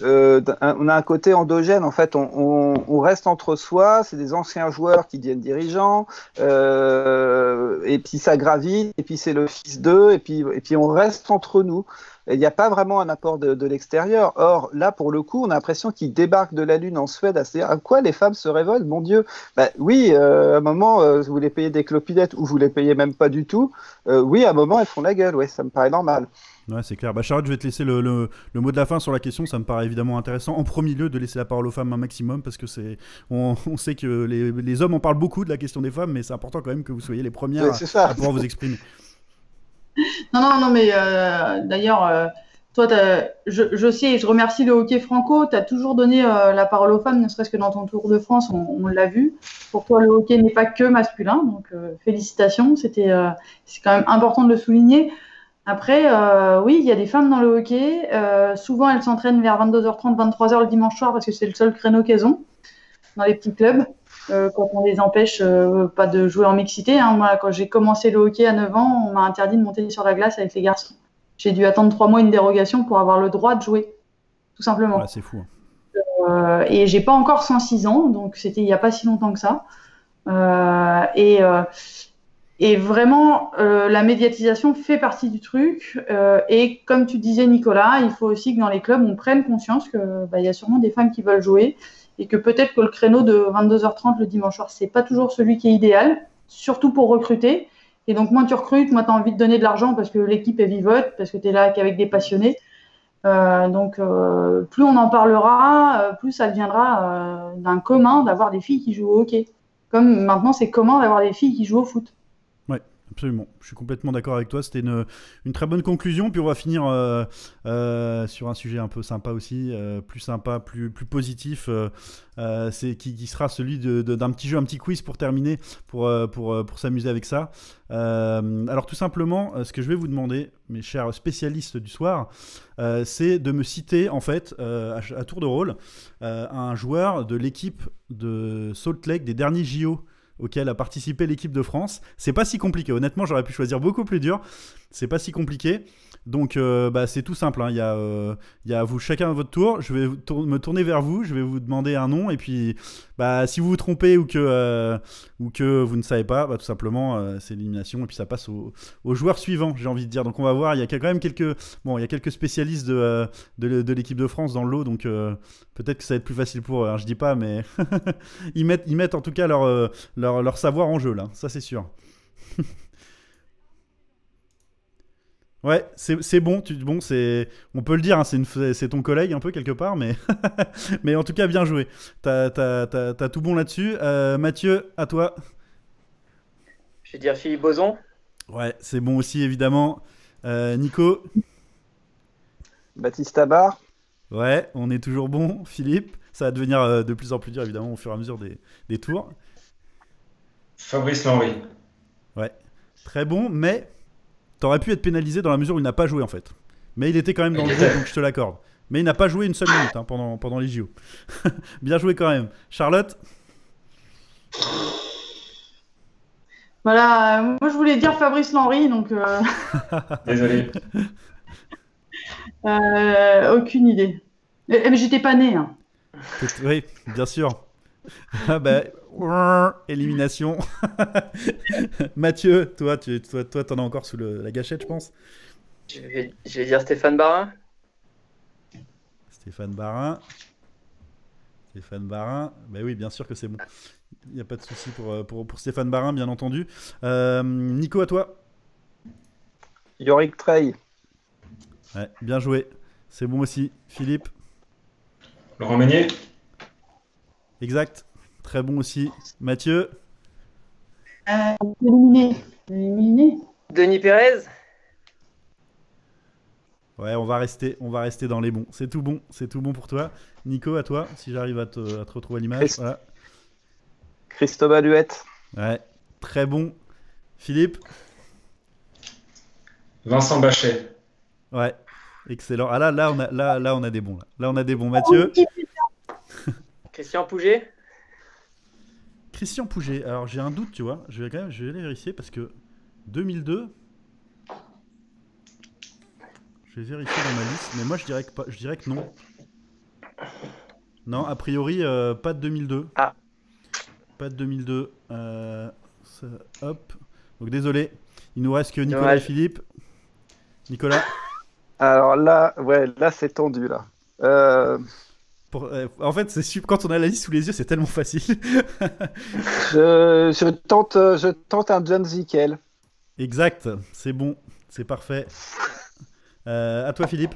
Speaker 4: euh, on a un côté endogène en fait on, reste entre soi c'est des anciens joueurs qui deviennent dirigeants euh, et puis ça gravite et puis c'est le fils d'eux et puis et puis on reste entre nous. Il n'y a pas vraiment un apport de, l'extérieur. Or là pour le coup on a l'impression qu'ils débarquent de la lune en Suède à à quoi les femmes se révoltent mon dieu? Bah, oui euh, à un moment vous les payez des clopinettes ou vous les payez même pas du tout. Oui à un moment elles font la gueule ouais ça me paraît normal
Speaker 1: Ouais, c'est clair. Bah, Charlotte, je vais te laisser le, le, le, mot de la fin sur la question. Ça me paraît évidemment intéressant. En premier lieu, de laisser la parole aux femmes un maximum parce que c'est, on, on, sait que les, les, hommes en parlent beaucoup de la question des femmes, mais c'est important quand même que vous soyez les premières
Speaker 4: ouais,
Speaker 1: à, à, pouvoir vous exprimer.
Speaker 2: Non, non, non, mais euh, d'ailleurs, euh, toi, je, je, sais, je remercie le hockey franco. Tu as toujours donné euh, la parole aux femmes, ne serait-ce que dans ton Tour de France, on, on l'a vu. Pour toi, le hockey n'est pas que masculin, donc euh, félicitations. C'était, euh, c'est quand même important de le souligner. Après, euh, oui, il y a des femmes dans le hockey. Euh, souvent, elles s'entraînent vers 22h30, 23h le dimanche soir parce que c'est le seul créneau qu'elles ont dans les petits clubs. Euh, quand on les empêche pas de jouer en mixité. Hein. Moi, quand j'ai commencé le hockey à 9 ans, on m'a interdit de monter sur la glace avec les garçons. J'ai dû attendre 3 mois une dérogation pour avoir le droit de jouer, tout simplement.
Speaker 1: Ouais, c'est fou.
Speaker 2: Euh, et j'ai pas encore 106 ans, donc c'était il n'y a pas si longtemps que ça. Et et vraiment, euh, la médiatisation fait partie du truc. Euh, et comme tu disais, Nicolas, il faut aussi que dans les clubs, on prenne conscience qu'il bah, y a sûrement des femmes qui veulent jouer et que peut-être que le créneau de 22h30 le dimanche soir, c'est pas toujours celui qui est idéal, surtout pour recruter. Et donc, moins tu recrutes, moins tu as envie de donner de l'argent parce que l'équipe est vivote, parce que tu es là qu'avec des passionnés. Euh, donc, plus on en parlera, plus ça deviendra d'un commun d'avoir des filles qui jouent au hockey. comme maintenant c'est commun d'avoir des filles qui jouent au foot.
Speaker 1: Absolument, je suis complètement d'accord avec toi. C'était une, très bonne conclusion. Puis on va finir euh, euh, sur un sujet un peu sympa aussi, euh, plus sympa, plus, positif. c'est qui, sera celui d'un petit jeu, un petit quiz pour terminer, pour, pour, pour s'amuser avec ça. alors tout simplement, ce que je vais vous demander, mes chers spécialistes du soir, c'est de me citer en fait à, tour de rôle un joueur de l'équipe de Salt Lake des derniers JO auquel a participé l'équipe de France. C'est pas si compliqué. Honnêtement, j'aurais pu choisir beaucoup plus dur. C'est pas si compliqué. Donc, euh, bah, c'est tout simple. Hein. Il, y a, euh, y a vous chacun à votre tour. Je vais me tourner vers vous. Je vais vous demander un nom. Et puis, bah, si vous vous trompez ou que, euh, ou que vous ne savez pas, bah, tout simplement, c'est l'élimination. Et puis, ça passe au, joueur suivant, j'ai envie de dire. Donc, on va voir. Il y a quand même quelques, bon, y a quelques spécialistes de, de, de l'équipe de France dans le lot. Donc, peut-être que ça va être plus facile pour eux. Hein, je dis pas, mais ils, mettent, ils mettent en tout cas leur, leur, leur savoir en jeu, là. Ça, c'est sûr. Ouais, c'est bon, tu, bon c'est, on peut le dire, hein, c'est ton collègue un peu quelque part, mais, mais en tout cas bien joué. T'as as, tout bon là-dessus. Euh, Mathieu, à toi.
Speaker 3: Je vais dire Philippe Boson.
Speaker 1: Ouais, c'est bon aussi évidemment. Euh, Nico.
Speaker 4: Baptiste Tabar.
Speaker 1: Ouais, on est toujours bon. Philippe, ça va devenir euh, de plus en plus dur évidemment au fur et à mesure des, des tours.
Speaker 5: Fabrice Lenry.
Speaker 1: Ouais, très bon, mais T'aurais pu être pénalisé dans la mesure où il n'a pas joué en fait. Mais il était quand même dans le groupe, donc je te l'accorde. Mais il n'a pas joué une seule minute hein, pendant, pendant les JO. Bien joué quand même. Charlotte?
Speaker 2: Voilà, euh, moi je voulais dire Fabrice Lenry, donc. Euh,
Speaker 5: Désolé.
Speaker 2: Euh, aucune idée. Mais, j'étais pas né. Hein.
Speaker 1: Oui, bien sûr. Ah bah, élimination. Mathieu, toi, tu toi, toi, t'en as encore sous la gâchette, je pense.
Speaker 3: Je vais, dire Stéphane Barin.
Speaker 1: Stéphane Barin. Stéphane Barin. Bah oui, bien sûr que c'est bon. Il n'y a pas de souci pour, euh, pour, pour, Stéphane Barin, bien entendu. Euh, Nico, à toi.
Speaker 4: Yorick Trey.
Speaker 1: Ouais, bien joué. C'est bon aussi. Philippe.
Speaker 5: Laurent Meunier.
Speaker 1: Exact. Très bon aussi. Mathieu
Speaker 2: euh, éliminé.
Speaker 3: Denis Pérez
Speaker 1: Ouais, on va rester, on va rester dans les bons. C'est tout bon, c'est tout bon pour toi. Nico, à toi, si j'arrive à te, retrouver à l'image. Christ... Voilà.
Speaker 4: Christophe Duette.
Speaker 1: Ouais, très bon. Philippe
Speaker 5: Vincent Bachet.
Speaker 1: Ouais, excellent. Ah là, là, on a, là, là, on a des bons. Là, là on a des bons. Mathieu
Speaker 3: Christian Pouget
Speaker 1: Christian Pouget. Alors j'ai un doute, tu vois. Je vais quand même, je vais aller vérifier parce que 2002. Je vais vérifier dans ma liste, mais moi je dirais que, pas, je dirais que non. Non, a priori, euh, pas de 2002.
Speaker 3: Ah.
Speaker 1: Pas de 2002. Euh, hop. Donc désolé. Il nous reste que Nicolas et Philippe. Nicolas
Speaker 4: Alors là, ouais, là c'est tendu là. Euh...
Speaker 1: Euh, en fait, c'est quand on a la liste sous les yeux, c'est tellement facile.
Speaker 4: je, tente, je tente un John Zickel.
Speaker 1: Exact, c'est bon, c'est parfait. Euh, à toi, Philippe.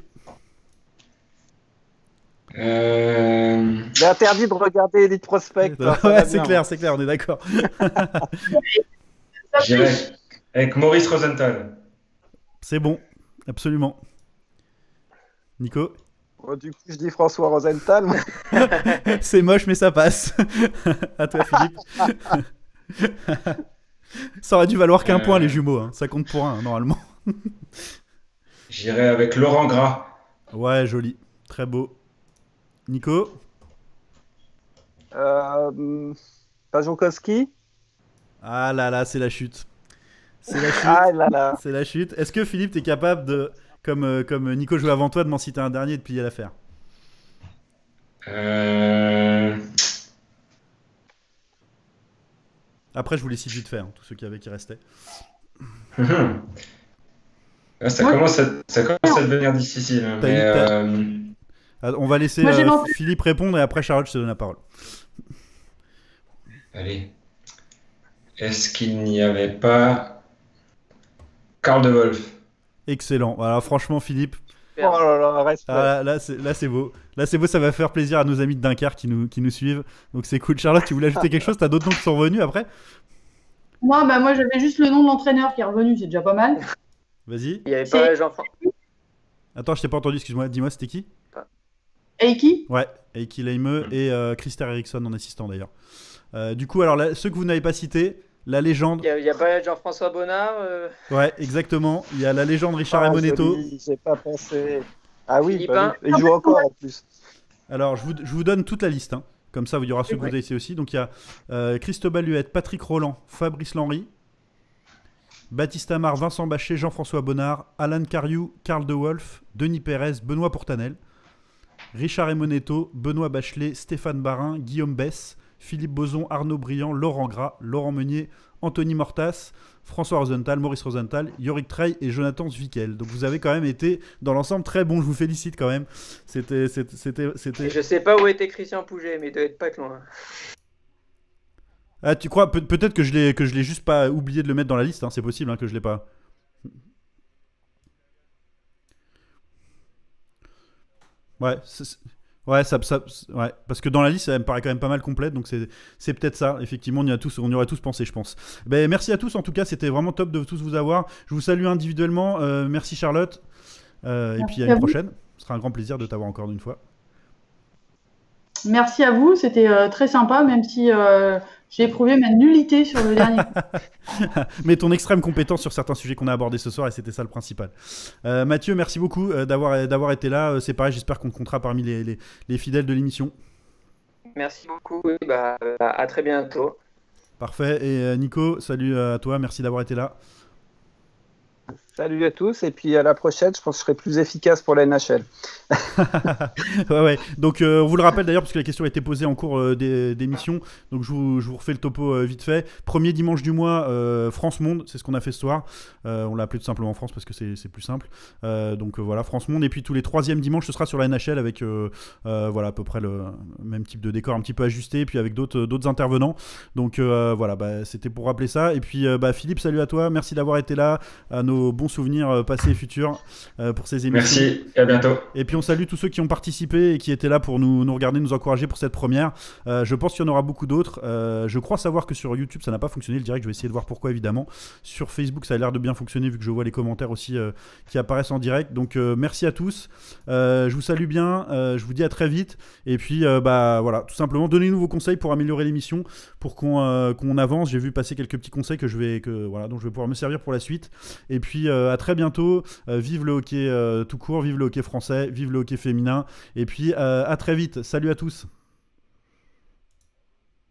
Speaker 5: Euh...
Speaker 4: Il est interdit de regarder Elite Prospect.
Speaker 1: ouais, c'est clair, c'est clair, on est d'accord.
Speaker 5: avec Maurice Rosenthal.
Speaker 1: C'est bon, absolument. Nico?
Speaker 4: Oh, du coup, je dis François Rosenthal.
Speaker 1: c'est moche, mais ça passe. à toi, Philippe. ça aurait dû valoir qu'un point, les jumeaux. Hein. Ça compte pour un, normalement.
Speaker 5: J'irai avec Laurent Gras.
Speaker 1: Ouais, joli. Très beau. Nico
Speaker 4: euh,
Speaker 1: Ah là là, c'est la chute. C'est la chute.
Speaker 4: Ah là là.
Speaker 1: C'est la chute. Est-ce que Philippe, tu es capable de comme, euh, comme Nico jouait avant toi, de m'en citer un dernier et de plier l'affaire
Speaker 5: euh...
Speaker 1: Après, je vous les cite vite fait, hein, tous ceux qui, avaient, qui restaient.
Speaker 5: Ah, ça, commence à, ça commence à devenir difficile. Hein, euh,
Speaker 1: ah, On va laisser euh, Philippe répondre et après Charlotte, je te donne la parole.
Speaker 5: Allez. Est-ce qu'il n'y avait pas Karl de Wolf?
Speaker 1: Excellent. Voilà, franchement, Philippe.
Speaker 4: Oh là là, reste.
Speaker 1: Ah, là, là c'est beau. Là, c'est beau, ça va faire plaisir à nos amis de Dunkerque qui nous, qui nous suivent. Donc, c'est cool. Charlotte, tu voulais ajouter quelque chose? T'as d'autres noms qui sont revenus après?
Speaker 2: Moi, bah, moi j'avais juste le nom de l'entraîneur qui est revenu, c'est déjà pas mal.
Speaker 1: Vas-y.
Speaker 3: Il y avait pas Jean-François.
Speaker 1: Attends, je t'ai pas entendu, excuse-moi. Dis-moi, c'était qui?
Speaker 2: Eiki
Speaker 1: Ouais, Eiki Leime et euh, Christer Eriksson en assistant d'ailleurs. Euh, du coup, alors là, ceux que vous n'avez pas cités, la légende.
Speaker 3: Il y a, pas Jean-François Bonnard. euh,
Speaker 1: Ouais, exactement. Il y a la légende Richard
Speaker 4: Ah,
Speaker 1: Emonetto.
Speaker 4: joli, J'ai pas pensé. Ah oui,
Speaker 3: Philippe,
Speaker 4: bah
Speaker 3: hein.
Speaker 4: oui. il joue encore en plus.
Speaker 1: Alors, je vous, je vous donne toute la liste. hein. Comme ça, il y aura ceux que vous avez ici aussi. Donc, il y a euh, Christobal Huette, Patrick Roland, Fabrice Lenry, Baptiste Amar, Vincent Bachet, Jean-François Bonnard, Alan Cariou, Karl De Wolf, Denis Pérez, Benoît Portanel, Richard Emonetto, Benoît Bachelet, Stéphane Barin, Guillaume Bess, Philippe Boson, Arnaud Briand, Laurent Gras, Laurent Meunier, Anthony Mortas, François Rosenthal, Maurice Rosenthal, Yorick Trey et Jonathan Zwickel. Donc vous avez quand même été dans l'ensemble très bon, je vous félicite quand même. C'était c'était c'était
Speaker 3: Je sais pas où était Christian Pouget, mais il doit être pas loin.
Speaker 1: Ah, tu crois peut- peut-être que je l'ai que je l'ai juste pas oublié de le mettre dans la liste, hein, c'est possible hein, que je l'ai pas. Ouais, ouais, ça, ça- ouais, parce que dans la liste, ça me paraît quand même pas mal complète, donc c'est, peut-être ça. Effectivement, on y a tous, on y aurait tous pensé, je pense. Ben, merci à tous. En tout cas, c'était vraiment top de tous vous avoir. Je vous salue individuellement. Euh, merci Charlotte. Euh, et puis à
Speaker 2: à
Speaker 1: une
Speaker 2: vous.
Speaker 1: prochaine. Ce sera un grand plaisir de t'avoir encore une fois.
Speaker 2: Merci à vous, c'était euh, très sympa, même si j'ai éprouvé ma nullité sur le dernier.
Speaker 1: Mais ton extrême compétence sur certains sujets qu'on a abordés ce soir, et c'était ça le principal. Euh, Mathieu, merci beaucoup euh, d'avoir, d'avoir été là. Euh, C'est pareil, j'espère qu'on te comptera parmi les, les- les fidèles de l'émission.
Speaker 3: Merci beaucoup. Oui, bah, euh, à très bientôt.
Speaker 1: Parfait. Et euh, Nico, salut euh, à toi, merci d'avoir été là.
Speaker 4: Salut à tous, et puis à la prochaine, je pense que je serai plus efficace pour la NHL.
Speaker 1: ouais, ouais. Donc, euh, on vous le rappelle d'ailleurs, parce que la question a été posée en cours euh, d'émission. Donc, je vous, je vous refais le topo euh, vite fait. Premier dimanche du mois, euh, France-Monde, c'est ce qu'on a fait ce soir. On l'a appelé tout simplement France parce que c'est plus simple. Donc, voilà, France-Monde. Et puis, tous les troisièmes dimanches, ce sera sur la NHL avec voilà, à peu près le même type de décor, un petit peu ajusté, et puis avec d'autres intervenants. Donc, voilà, bah, c'était pour rappeler ça. Et puis, bah, Philippe, salut à toi. Merci d'avoir été là, à nos bons souvenirs euh, passés et futurs euh, pour ces émissions.
Speaker 5: Merci et à bientôt.
Speaker 1: Et puis on salue tous ceux qui ont participé et qui étaient là pour nous, nous regarder, nous encourager pour cette première. Euh, je pense qu'il y en aura beaucoup d'autres. Je crois savoir que sur YouTube ça n'a pas fonctionné le direct. Je vais essayer de voir pourquoi évidemment. Sur Facebook ça a l'air de bien fonctionner vu que je vois les commentaires aussi qui apparaissent en direct. Donc merci à tous. Je vous salue bien. Je vous dis à très vite. Et puis bah voilà, tout simplement donnez-nous vos conseils pour améliorer l'émission, pour qu'on qu'on avance. J'ai vu passer quelques petits conseils que je vais que voilà dont je vais pouvoir me servir pour la suite. Et puis à très bientôt. Euh, vive le hockey euh, tout court, vive le hockey français, vive le hockey féminin. Et puis euh, à très vite. Salut à tous.